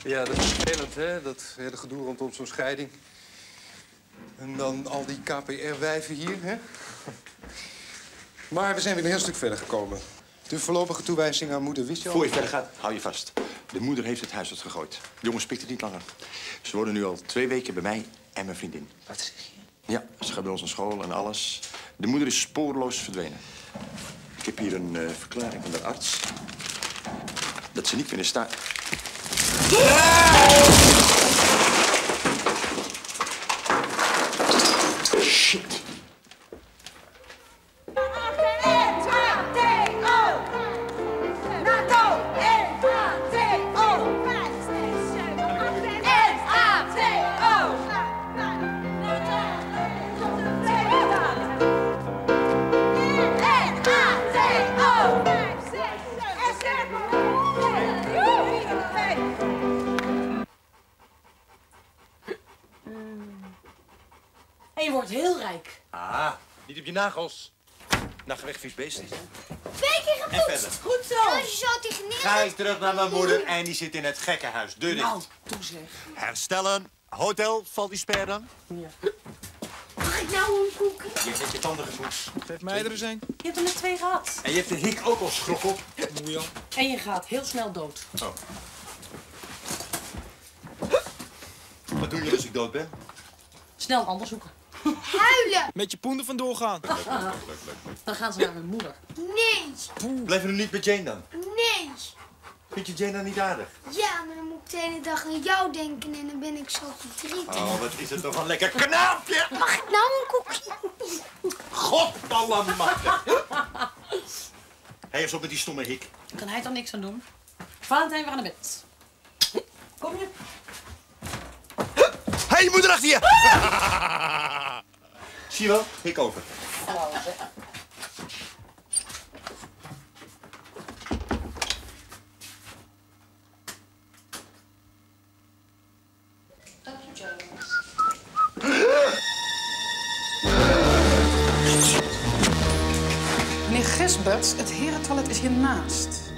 Ja, dat is vervelend, hè? Dat hele gedoe rondom zo'n scheiding. En dan al die KPR-wijven hier, hè? Maar we zijn weer een heel stuk verder gekomen. De voorlopige toewijzing aan moeder wist je al. Voor je verder gaat, hou je vast. De moeder heeft het huis uitgegooid. De jongens pikt het niet langer. Ze wonen nu al twee weken bij mij en mijn vriendin. Wat zeg je? Ja, ze gaat bij ons naar school en alles. De moeder is spoorloos verdwenen. Ik heb hier een eh, verklaring van de arts. Dat ze niet meer staat... op je nagels. Nachtweg, vies beest. Twee keer En verder. Goed zo. Als je zo tegen neer... Ga ik terug naar mijn moeder en die zit in het gekkenhuis. Deur dicht. Nou, toe zeg. Herstellen. Hotel, valt die sper dan? Mag ik nou een koekje? Je hebt je tanden gepoetst. Geef mij er eens een. Je hebt er net twee gehad. En je hebt de hik ook al schrok op. Moe. En je gaat heel snel dood. Oh. Wat doe je als ik dood ben? Snel anders zoeken. Huilen! Met je poen er vandoor gaan. Dan gaan ze naar hun moeder. Nee! Blijf je nu niet met Jane dan? Nee! Vind je Jane dan niet aardig? Ja, maar dan moet ik de hele dag aan jou denken en dan ben ik zo verdrietig. Oh, wat is het toch een lekker knaapje! Mag ik nou een koekje? Godallemachtig! Hij is op met die stomme hik. Kan hij toch niks aan doen? Valentijn, we gaan naar bed. Kom je? Hé, hey, je moeder achter je! Zie je wel? Hik over. Meneer Gisbert, het herentoilet is hiernaast.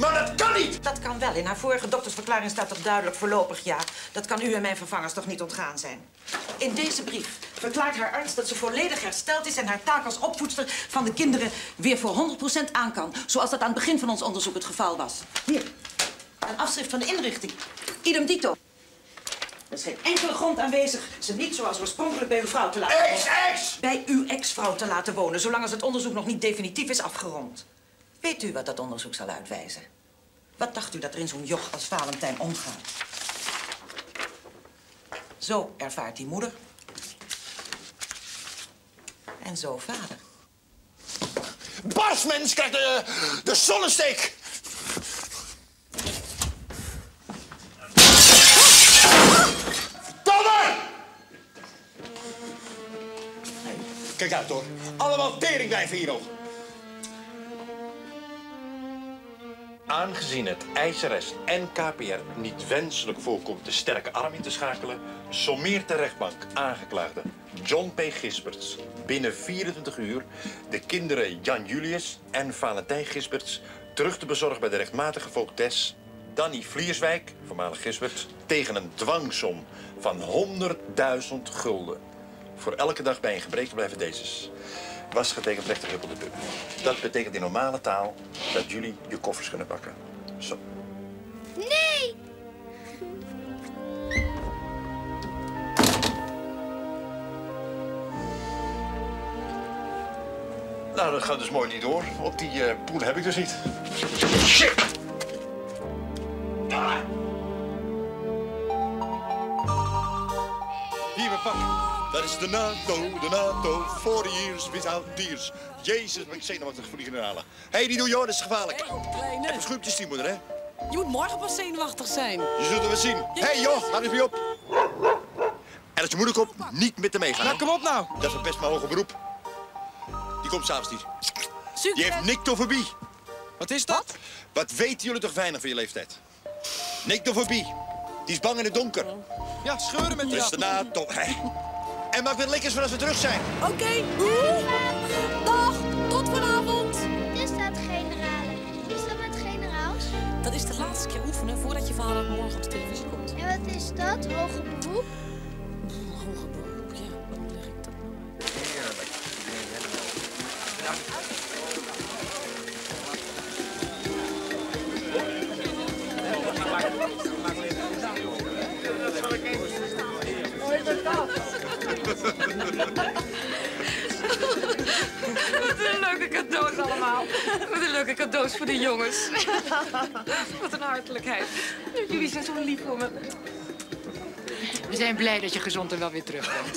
Maar dat kan niet! Dat kan wel. In haar vorige doktersverklaring staat toch duidelijk voorlopig ja. Dat kan u en mijn vervangers toch niet ontgaan zijn. In deze brief verklaart haar arts dat ze volledig hersteld is... en haar taak als opvoedster van de kinderen weer voor 100% aan kan. Zoals dat aan het begin van ons onderzoek het geval was. Hier, een afschrift van de inrichting. Idem dito. Er is geen enkele grond aanwezig ze niet zoals oorspronkelijk bij uw vrouw te laten wonen. Ex, ex! Bij uw ex-vrouw te laten wonen, zolang als het onderzoek nog niet definitief is afgerond. Weet u wat dat onderzoek zal uitwijzen? Wat dacht u dat er in zo'n joch als Valentijn omgaat? Zo ervaart die moeder. En zo vader. Barsmens krijgt de, de zonnesteek! Kijk uit hoor. Allemaal teringwijven hier nog. Aangezien het IJzeres en KPR niet wenselijk voorkomt de sterke arm in te schakelen, sommeert de rechtbank aangeklaagde John P. Gisberts binnen 24 uur de kinderen Jan Julius en Valentijn Gisberts terug te bezorgen bij de rechtmatige voogdes Danny Vlierswijk, voormalig Gisberts, tegen een dwangsom van 100.000 gulden. Voor elke dag bij een gebrek te blijven dezes. Was getekend rechter Huppel de Pub. Dat betekent in normale taal dat jullie je koffers kunnen pakken. Zo. Nee! Nou, dat gaat dus mooi niet door. Op die eh poen heb ik dus niet. Shit! Is de NATO, de NATO. 40 years without tears. Jezus, wat ik zenuwachtig voor die generalen. Hé, hey, die doe je hoor, dat is gevaarlijk. Kleine. Even schuipjes zien, moeder, hè? Je moet morgen pas zenuwachtig zijn. Je zult het wel zien. Hé, hey, joh, laat eens weer op. En als je moeder komt, niet met hem meegaan. Nou, kom op nou. Dat verpest mijn hoger beroep. Die komt s'avonds niet. Succes. Die heeft nictofobie. Wat is dat? Wat weten jullie toch weinig van je leeftijd? Nictofobie. Die is bang in het donker. Ja, scheuren met die Dus de NATO. En maak weer lekkers als we terug zijn. Oké. Dag. Tot vanavond. Dit staat generale. Is dat met generaals? Dat is de laatste keer oefenen voordat je vader morgen op de televisie komt. En wat is dat? Hoger beroep? Hoger beroep, ja. Hoe leg ik dat nou uit? Wat een leuke cadeaus allemaal. Wat een leuke cadeaus voor de jongens. Wat een hartelijkheid. Jullie zijn zo lief voor me. We zijn blij dat je gezond en wel weer terug bent.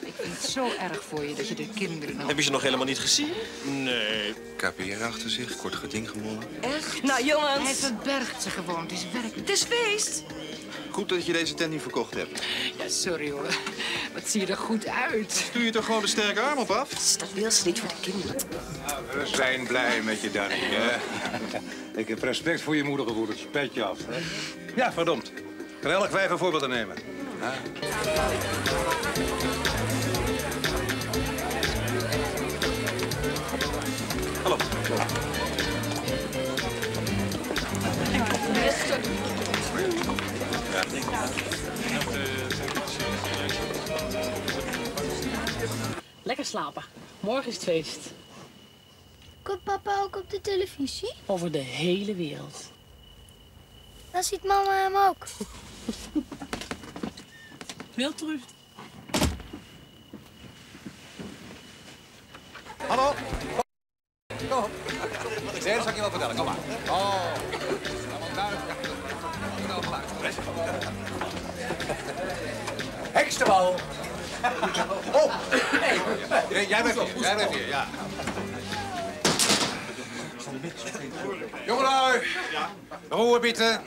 Ik vind het zo erg voor je dat je de kinderen nog... Heb je ze nog helemaal niet gezien? Nee. KPR achter zich, kort geding gewonnen. Echt? Nou, jongens. Hij verbergt ze gewoon. Het is werkelijk... Het is feest. Goed dat je deze tent niet verkocht hebt. Ja, sorry hoor. Wat zie je er goed uit. Doe je toch gewoon de sterke arm op af? Dat wil ze niet voor de kinderen. We zijn blij met je, Danny. Ik heb respect voor je moedergevoelens. Petje af. Hè? Ja, verdomd. Geweldig wij een voorbeeld te nemen. Lekker slapen. Morgen is het feest. Komt papa ook op de televisie? Over de hele wereld. Dan ziet mama hem ook. Wildtruf. Hallo? Kom op. Dat zal ik je wel vertellen. Kom maar. Oh. Allemaal duidelijk. Oh. Jij bent hier. Jij bent hier, ja. Jongelui. Roer bieten.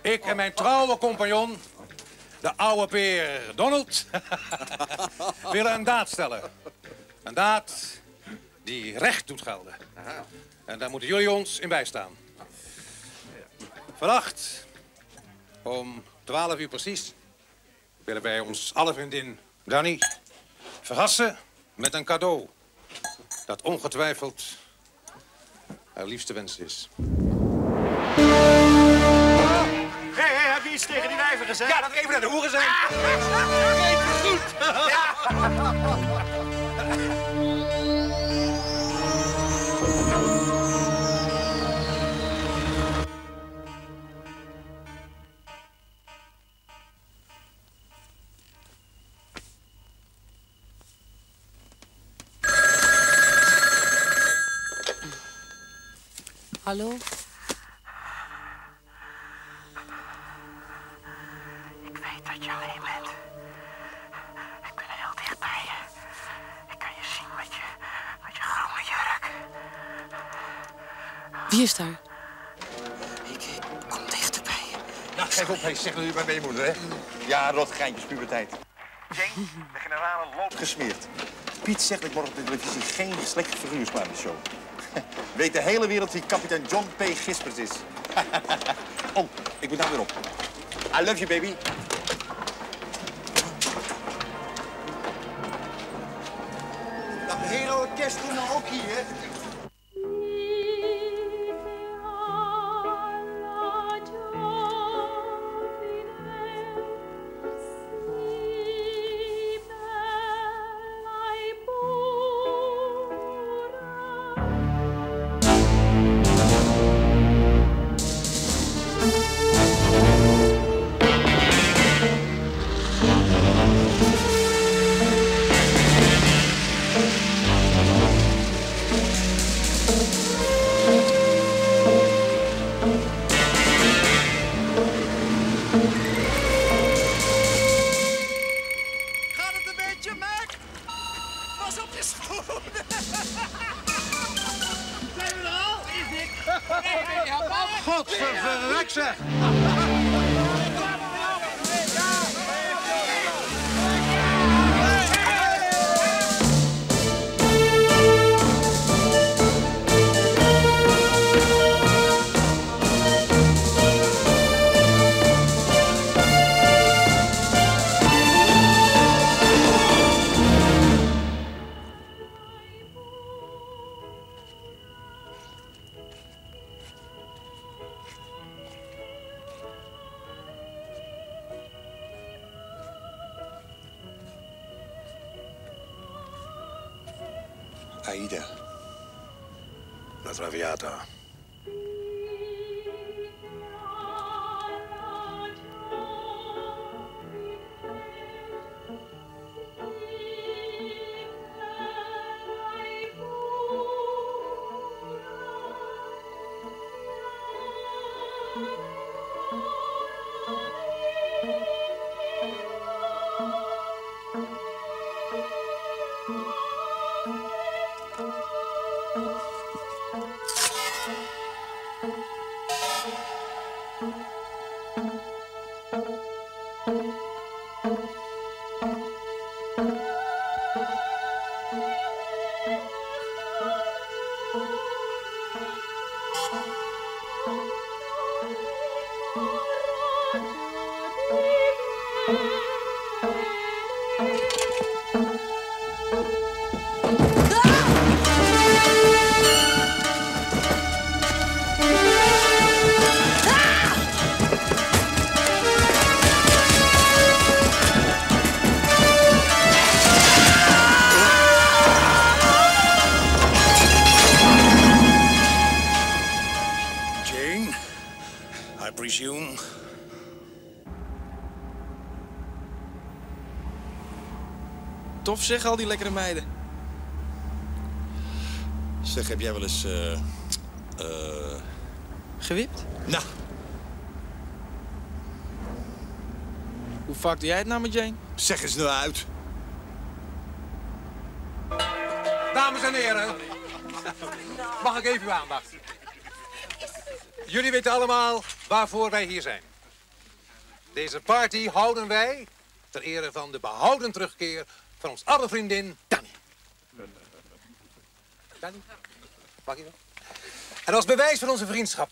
Ik en mijn trouwe compagnon, de oude peer Donald, willen een daad stellen. Een daad die recht doet gelden. En daar moeten jullie ons in bijstaan. Vannacht, om 12 uur precies, willen wij ons alle vriendin Danny verrassen met een cadeau. Dat ongetwijfeld haar liefste wens is. Hé, hé, heb je iets tegen die wijven gezegd? Ja, dat er even naar de hoeren zijn. Even goed. Hallo? Ik weet dat je alleen bent. Ik ben heel dicht bij je. Ik kan je zien met je, met je groene jurk. Wie is daar? Kom dichter bij je. Nou, geef op, hey, zeg nu bij je moeder, hè? Ja, rot geintjes, puberteit. Jane, de generaal loopt gesmeerd. Piet zegt dat ik morgen op de televisie geen slechte figuur de show. Weet de hele wereld wie kapitein John P. Gispers is. oh, ik moet nou weer op. I love you, baby. Dat hele orkest doen nou ook hier. Aida. La Traviata. Zeg, al die lekkere meiden. Zeg, heb jij wel eens... eh eh Gewipt? Nou, Hoe vaak doe jij het nou met Jane? zeg eens nou uit. Dames en heren, mag ik even uw aandacht? Jullie weten allemaal waarvoor wij hier zijn. Deze party houden wij ter ere van de behouden terugkeer van ons oude vriendin Danny. Danny, mag je wel? En als bewijs van onze vriendschap,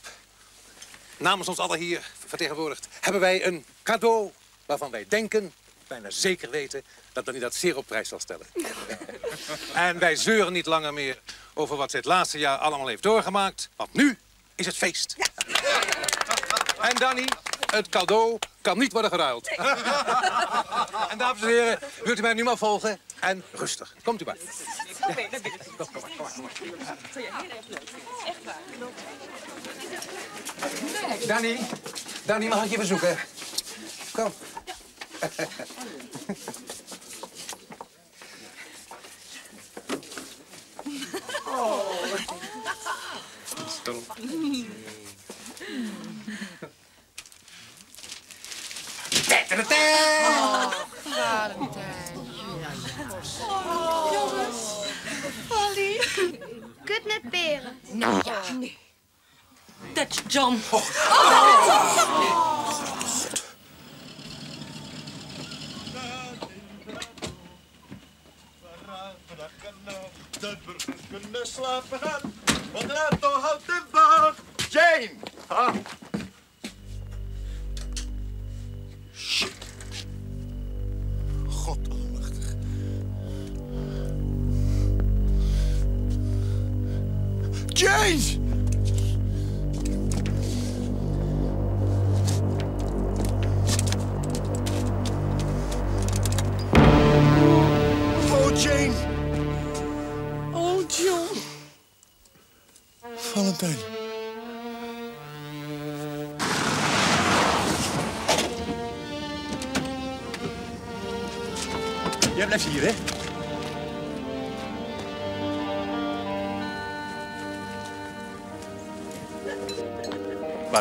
namens ons allen hier vertegenwoordigd, hebben wij een cadeau waarvan wij denken, bijna zeker weten, dat Danny dat zeer op prijs zal stellen. En wij zeuren niet langer meer over wat ze het laatste jaar allemaal heeft doorgemaakt. Want nu is het feest. En Danny, het cadeau kan niet worden geruild. En dames en heren, wilt u mij nu maar volgen? En rustig. Komt u maar. Nee, dat wil ik. Kom maar, kom maar, kom maar. Echt waar. Danny, Danny, mag ik je bezoeken? Kom. Jongens. Polly. Kut met peren. Nou ja. Nee. Dat is John. De burgers kunnen slapen gaan, want de auto houdt de wacht. Jane!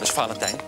Is Valentijn?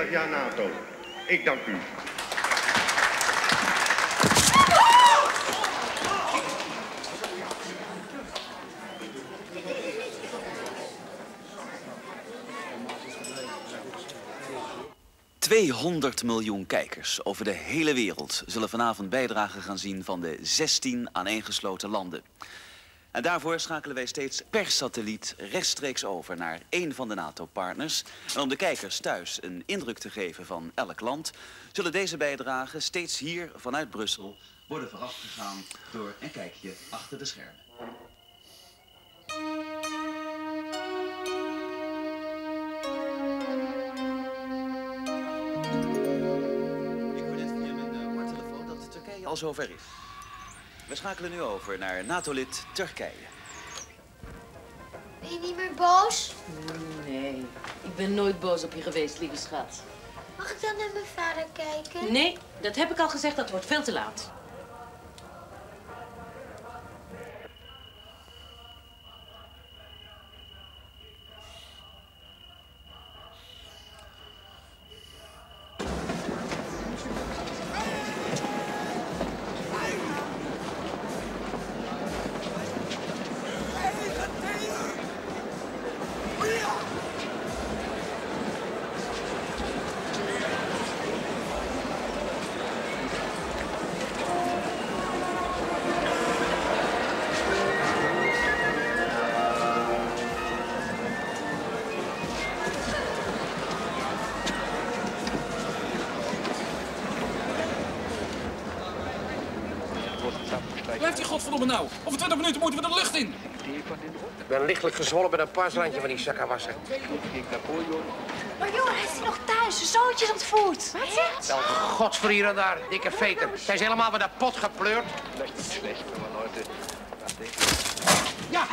40 jaar NATO. Ik dank u. 200 miljoen kijkers over de hele wereld zullen vanavond bijdragen gaan zien van de 16 aaneengesloten landen. En daarvoor schakelen wij steeds per satelliet rechtstreeks over naar één van de NATO-partners. En om de kijkers thuis een indruk te geven van elk land, zullen deze bijdragen steeds hier vanuit Brussel worden voorafgegaan door een kijkje achter de schermen. Ik hoor net via mijn eh, hoortelefoon dat Turkije al zover is. We schakelen nu over naar NATO-lid Turkije. Ben je niet meer boos? Nee, ik ben nooit boos op je geweest, lieve schat. Mag ik dan naar mijn vader kijken? Nee, dat heb ik al gezegd, dat wordt veel te laat. Lichtelijk gezwollen met een parsrandje van die zakkenwasser. Maar joh, hij is hij nog thuis? Zijn zoontje ontvoerd. Wat zegt Wel, godsvrieren daar, dikke veten. Zij is helemaal met de pot gepleurd. Ja,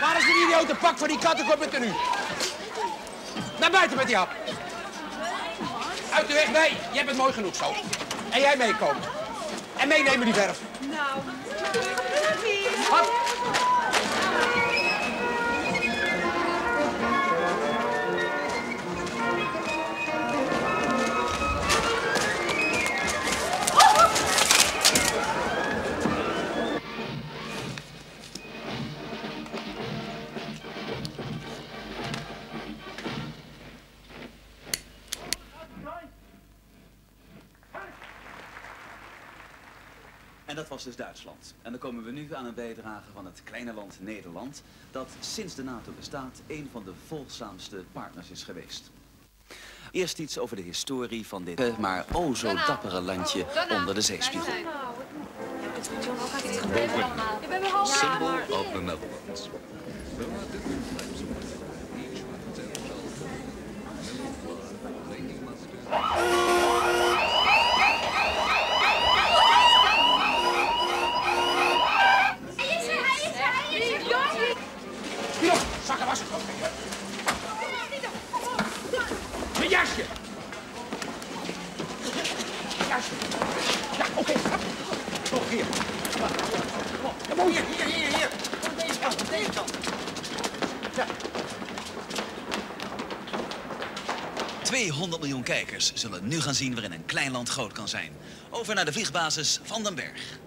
waar is die idiote pak van die kattenkop met nu? Naar buiten met die hap. Uit de weg, nee. Jij bent mooi genoeg zo. En jij meekomen. En meenemen die verf. Nou, Hap. Dus Duitsland. En dan komen we nu aan een bijdrage van het kleine land Nederland, dat sinds de NATO bestaat een van de volgzaamste partners is geweest. Eerst iets over de historie van dit, eh, maar o zo dappere landje onder de zeespiegel. Symbol of the Netherlands. Hij is er, hij is er, hij is er. Hier, zakkenwasser. Mijn jasje. Ja, oké. Toch hier. Ja, mooi, hier, hier, hier, hier. Aan deze kant, aan deze kant. Ja. 200 miljoen kijkers zullen nu gaan zien waarin een klein land groot kan zijn. Over naar de vliegbasis van den Berg.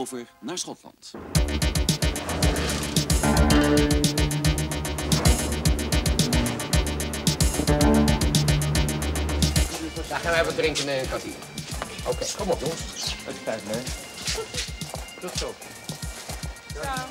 over naar Schotland. Daar gaan wij even drinken eh, in kantine. Oké, kom op jongens. Het spijt me. Tot zo. Ja.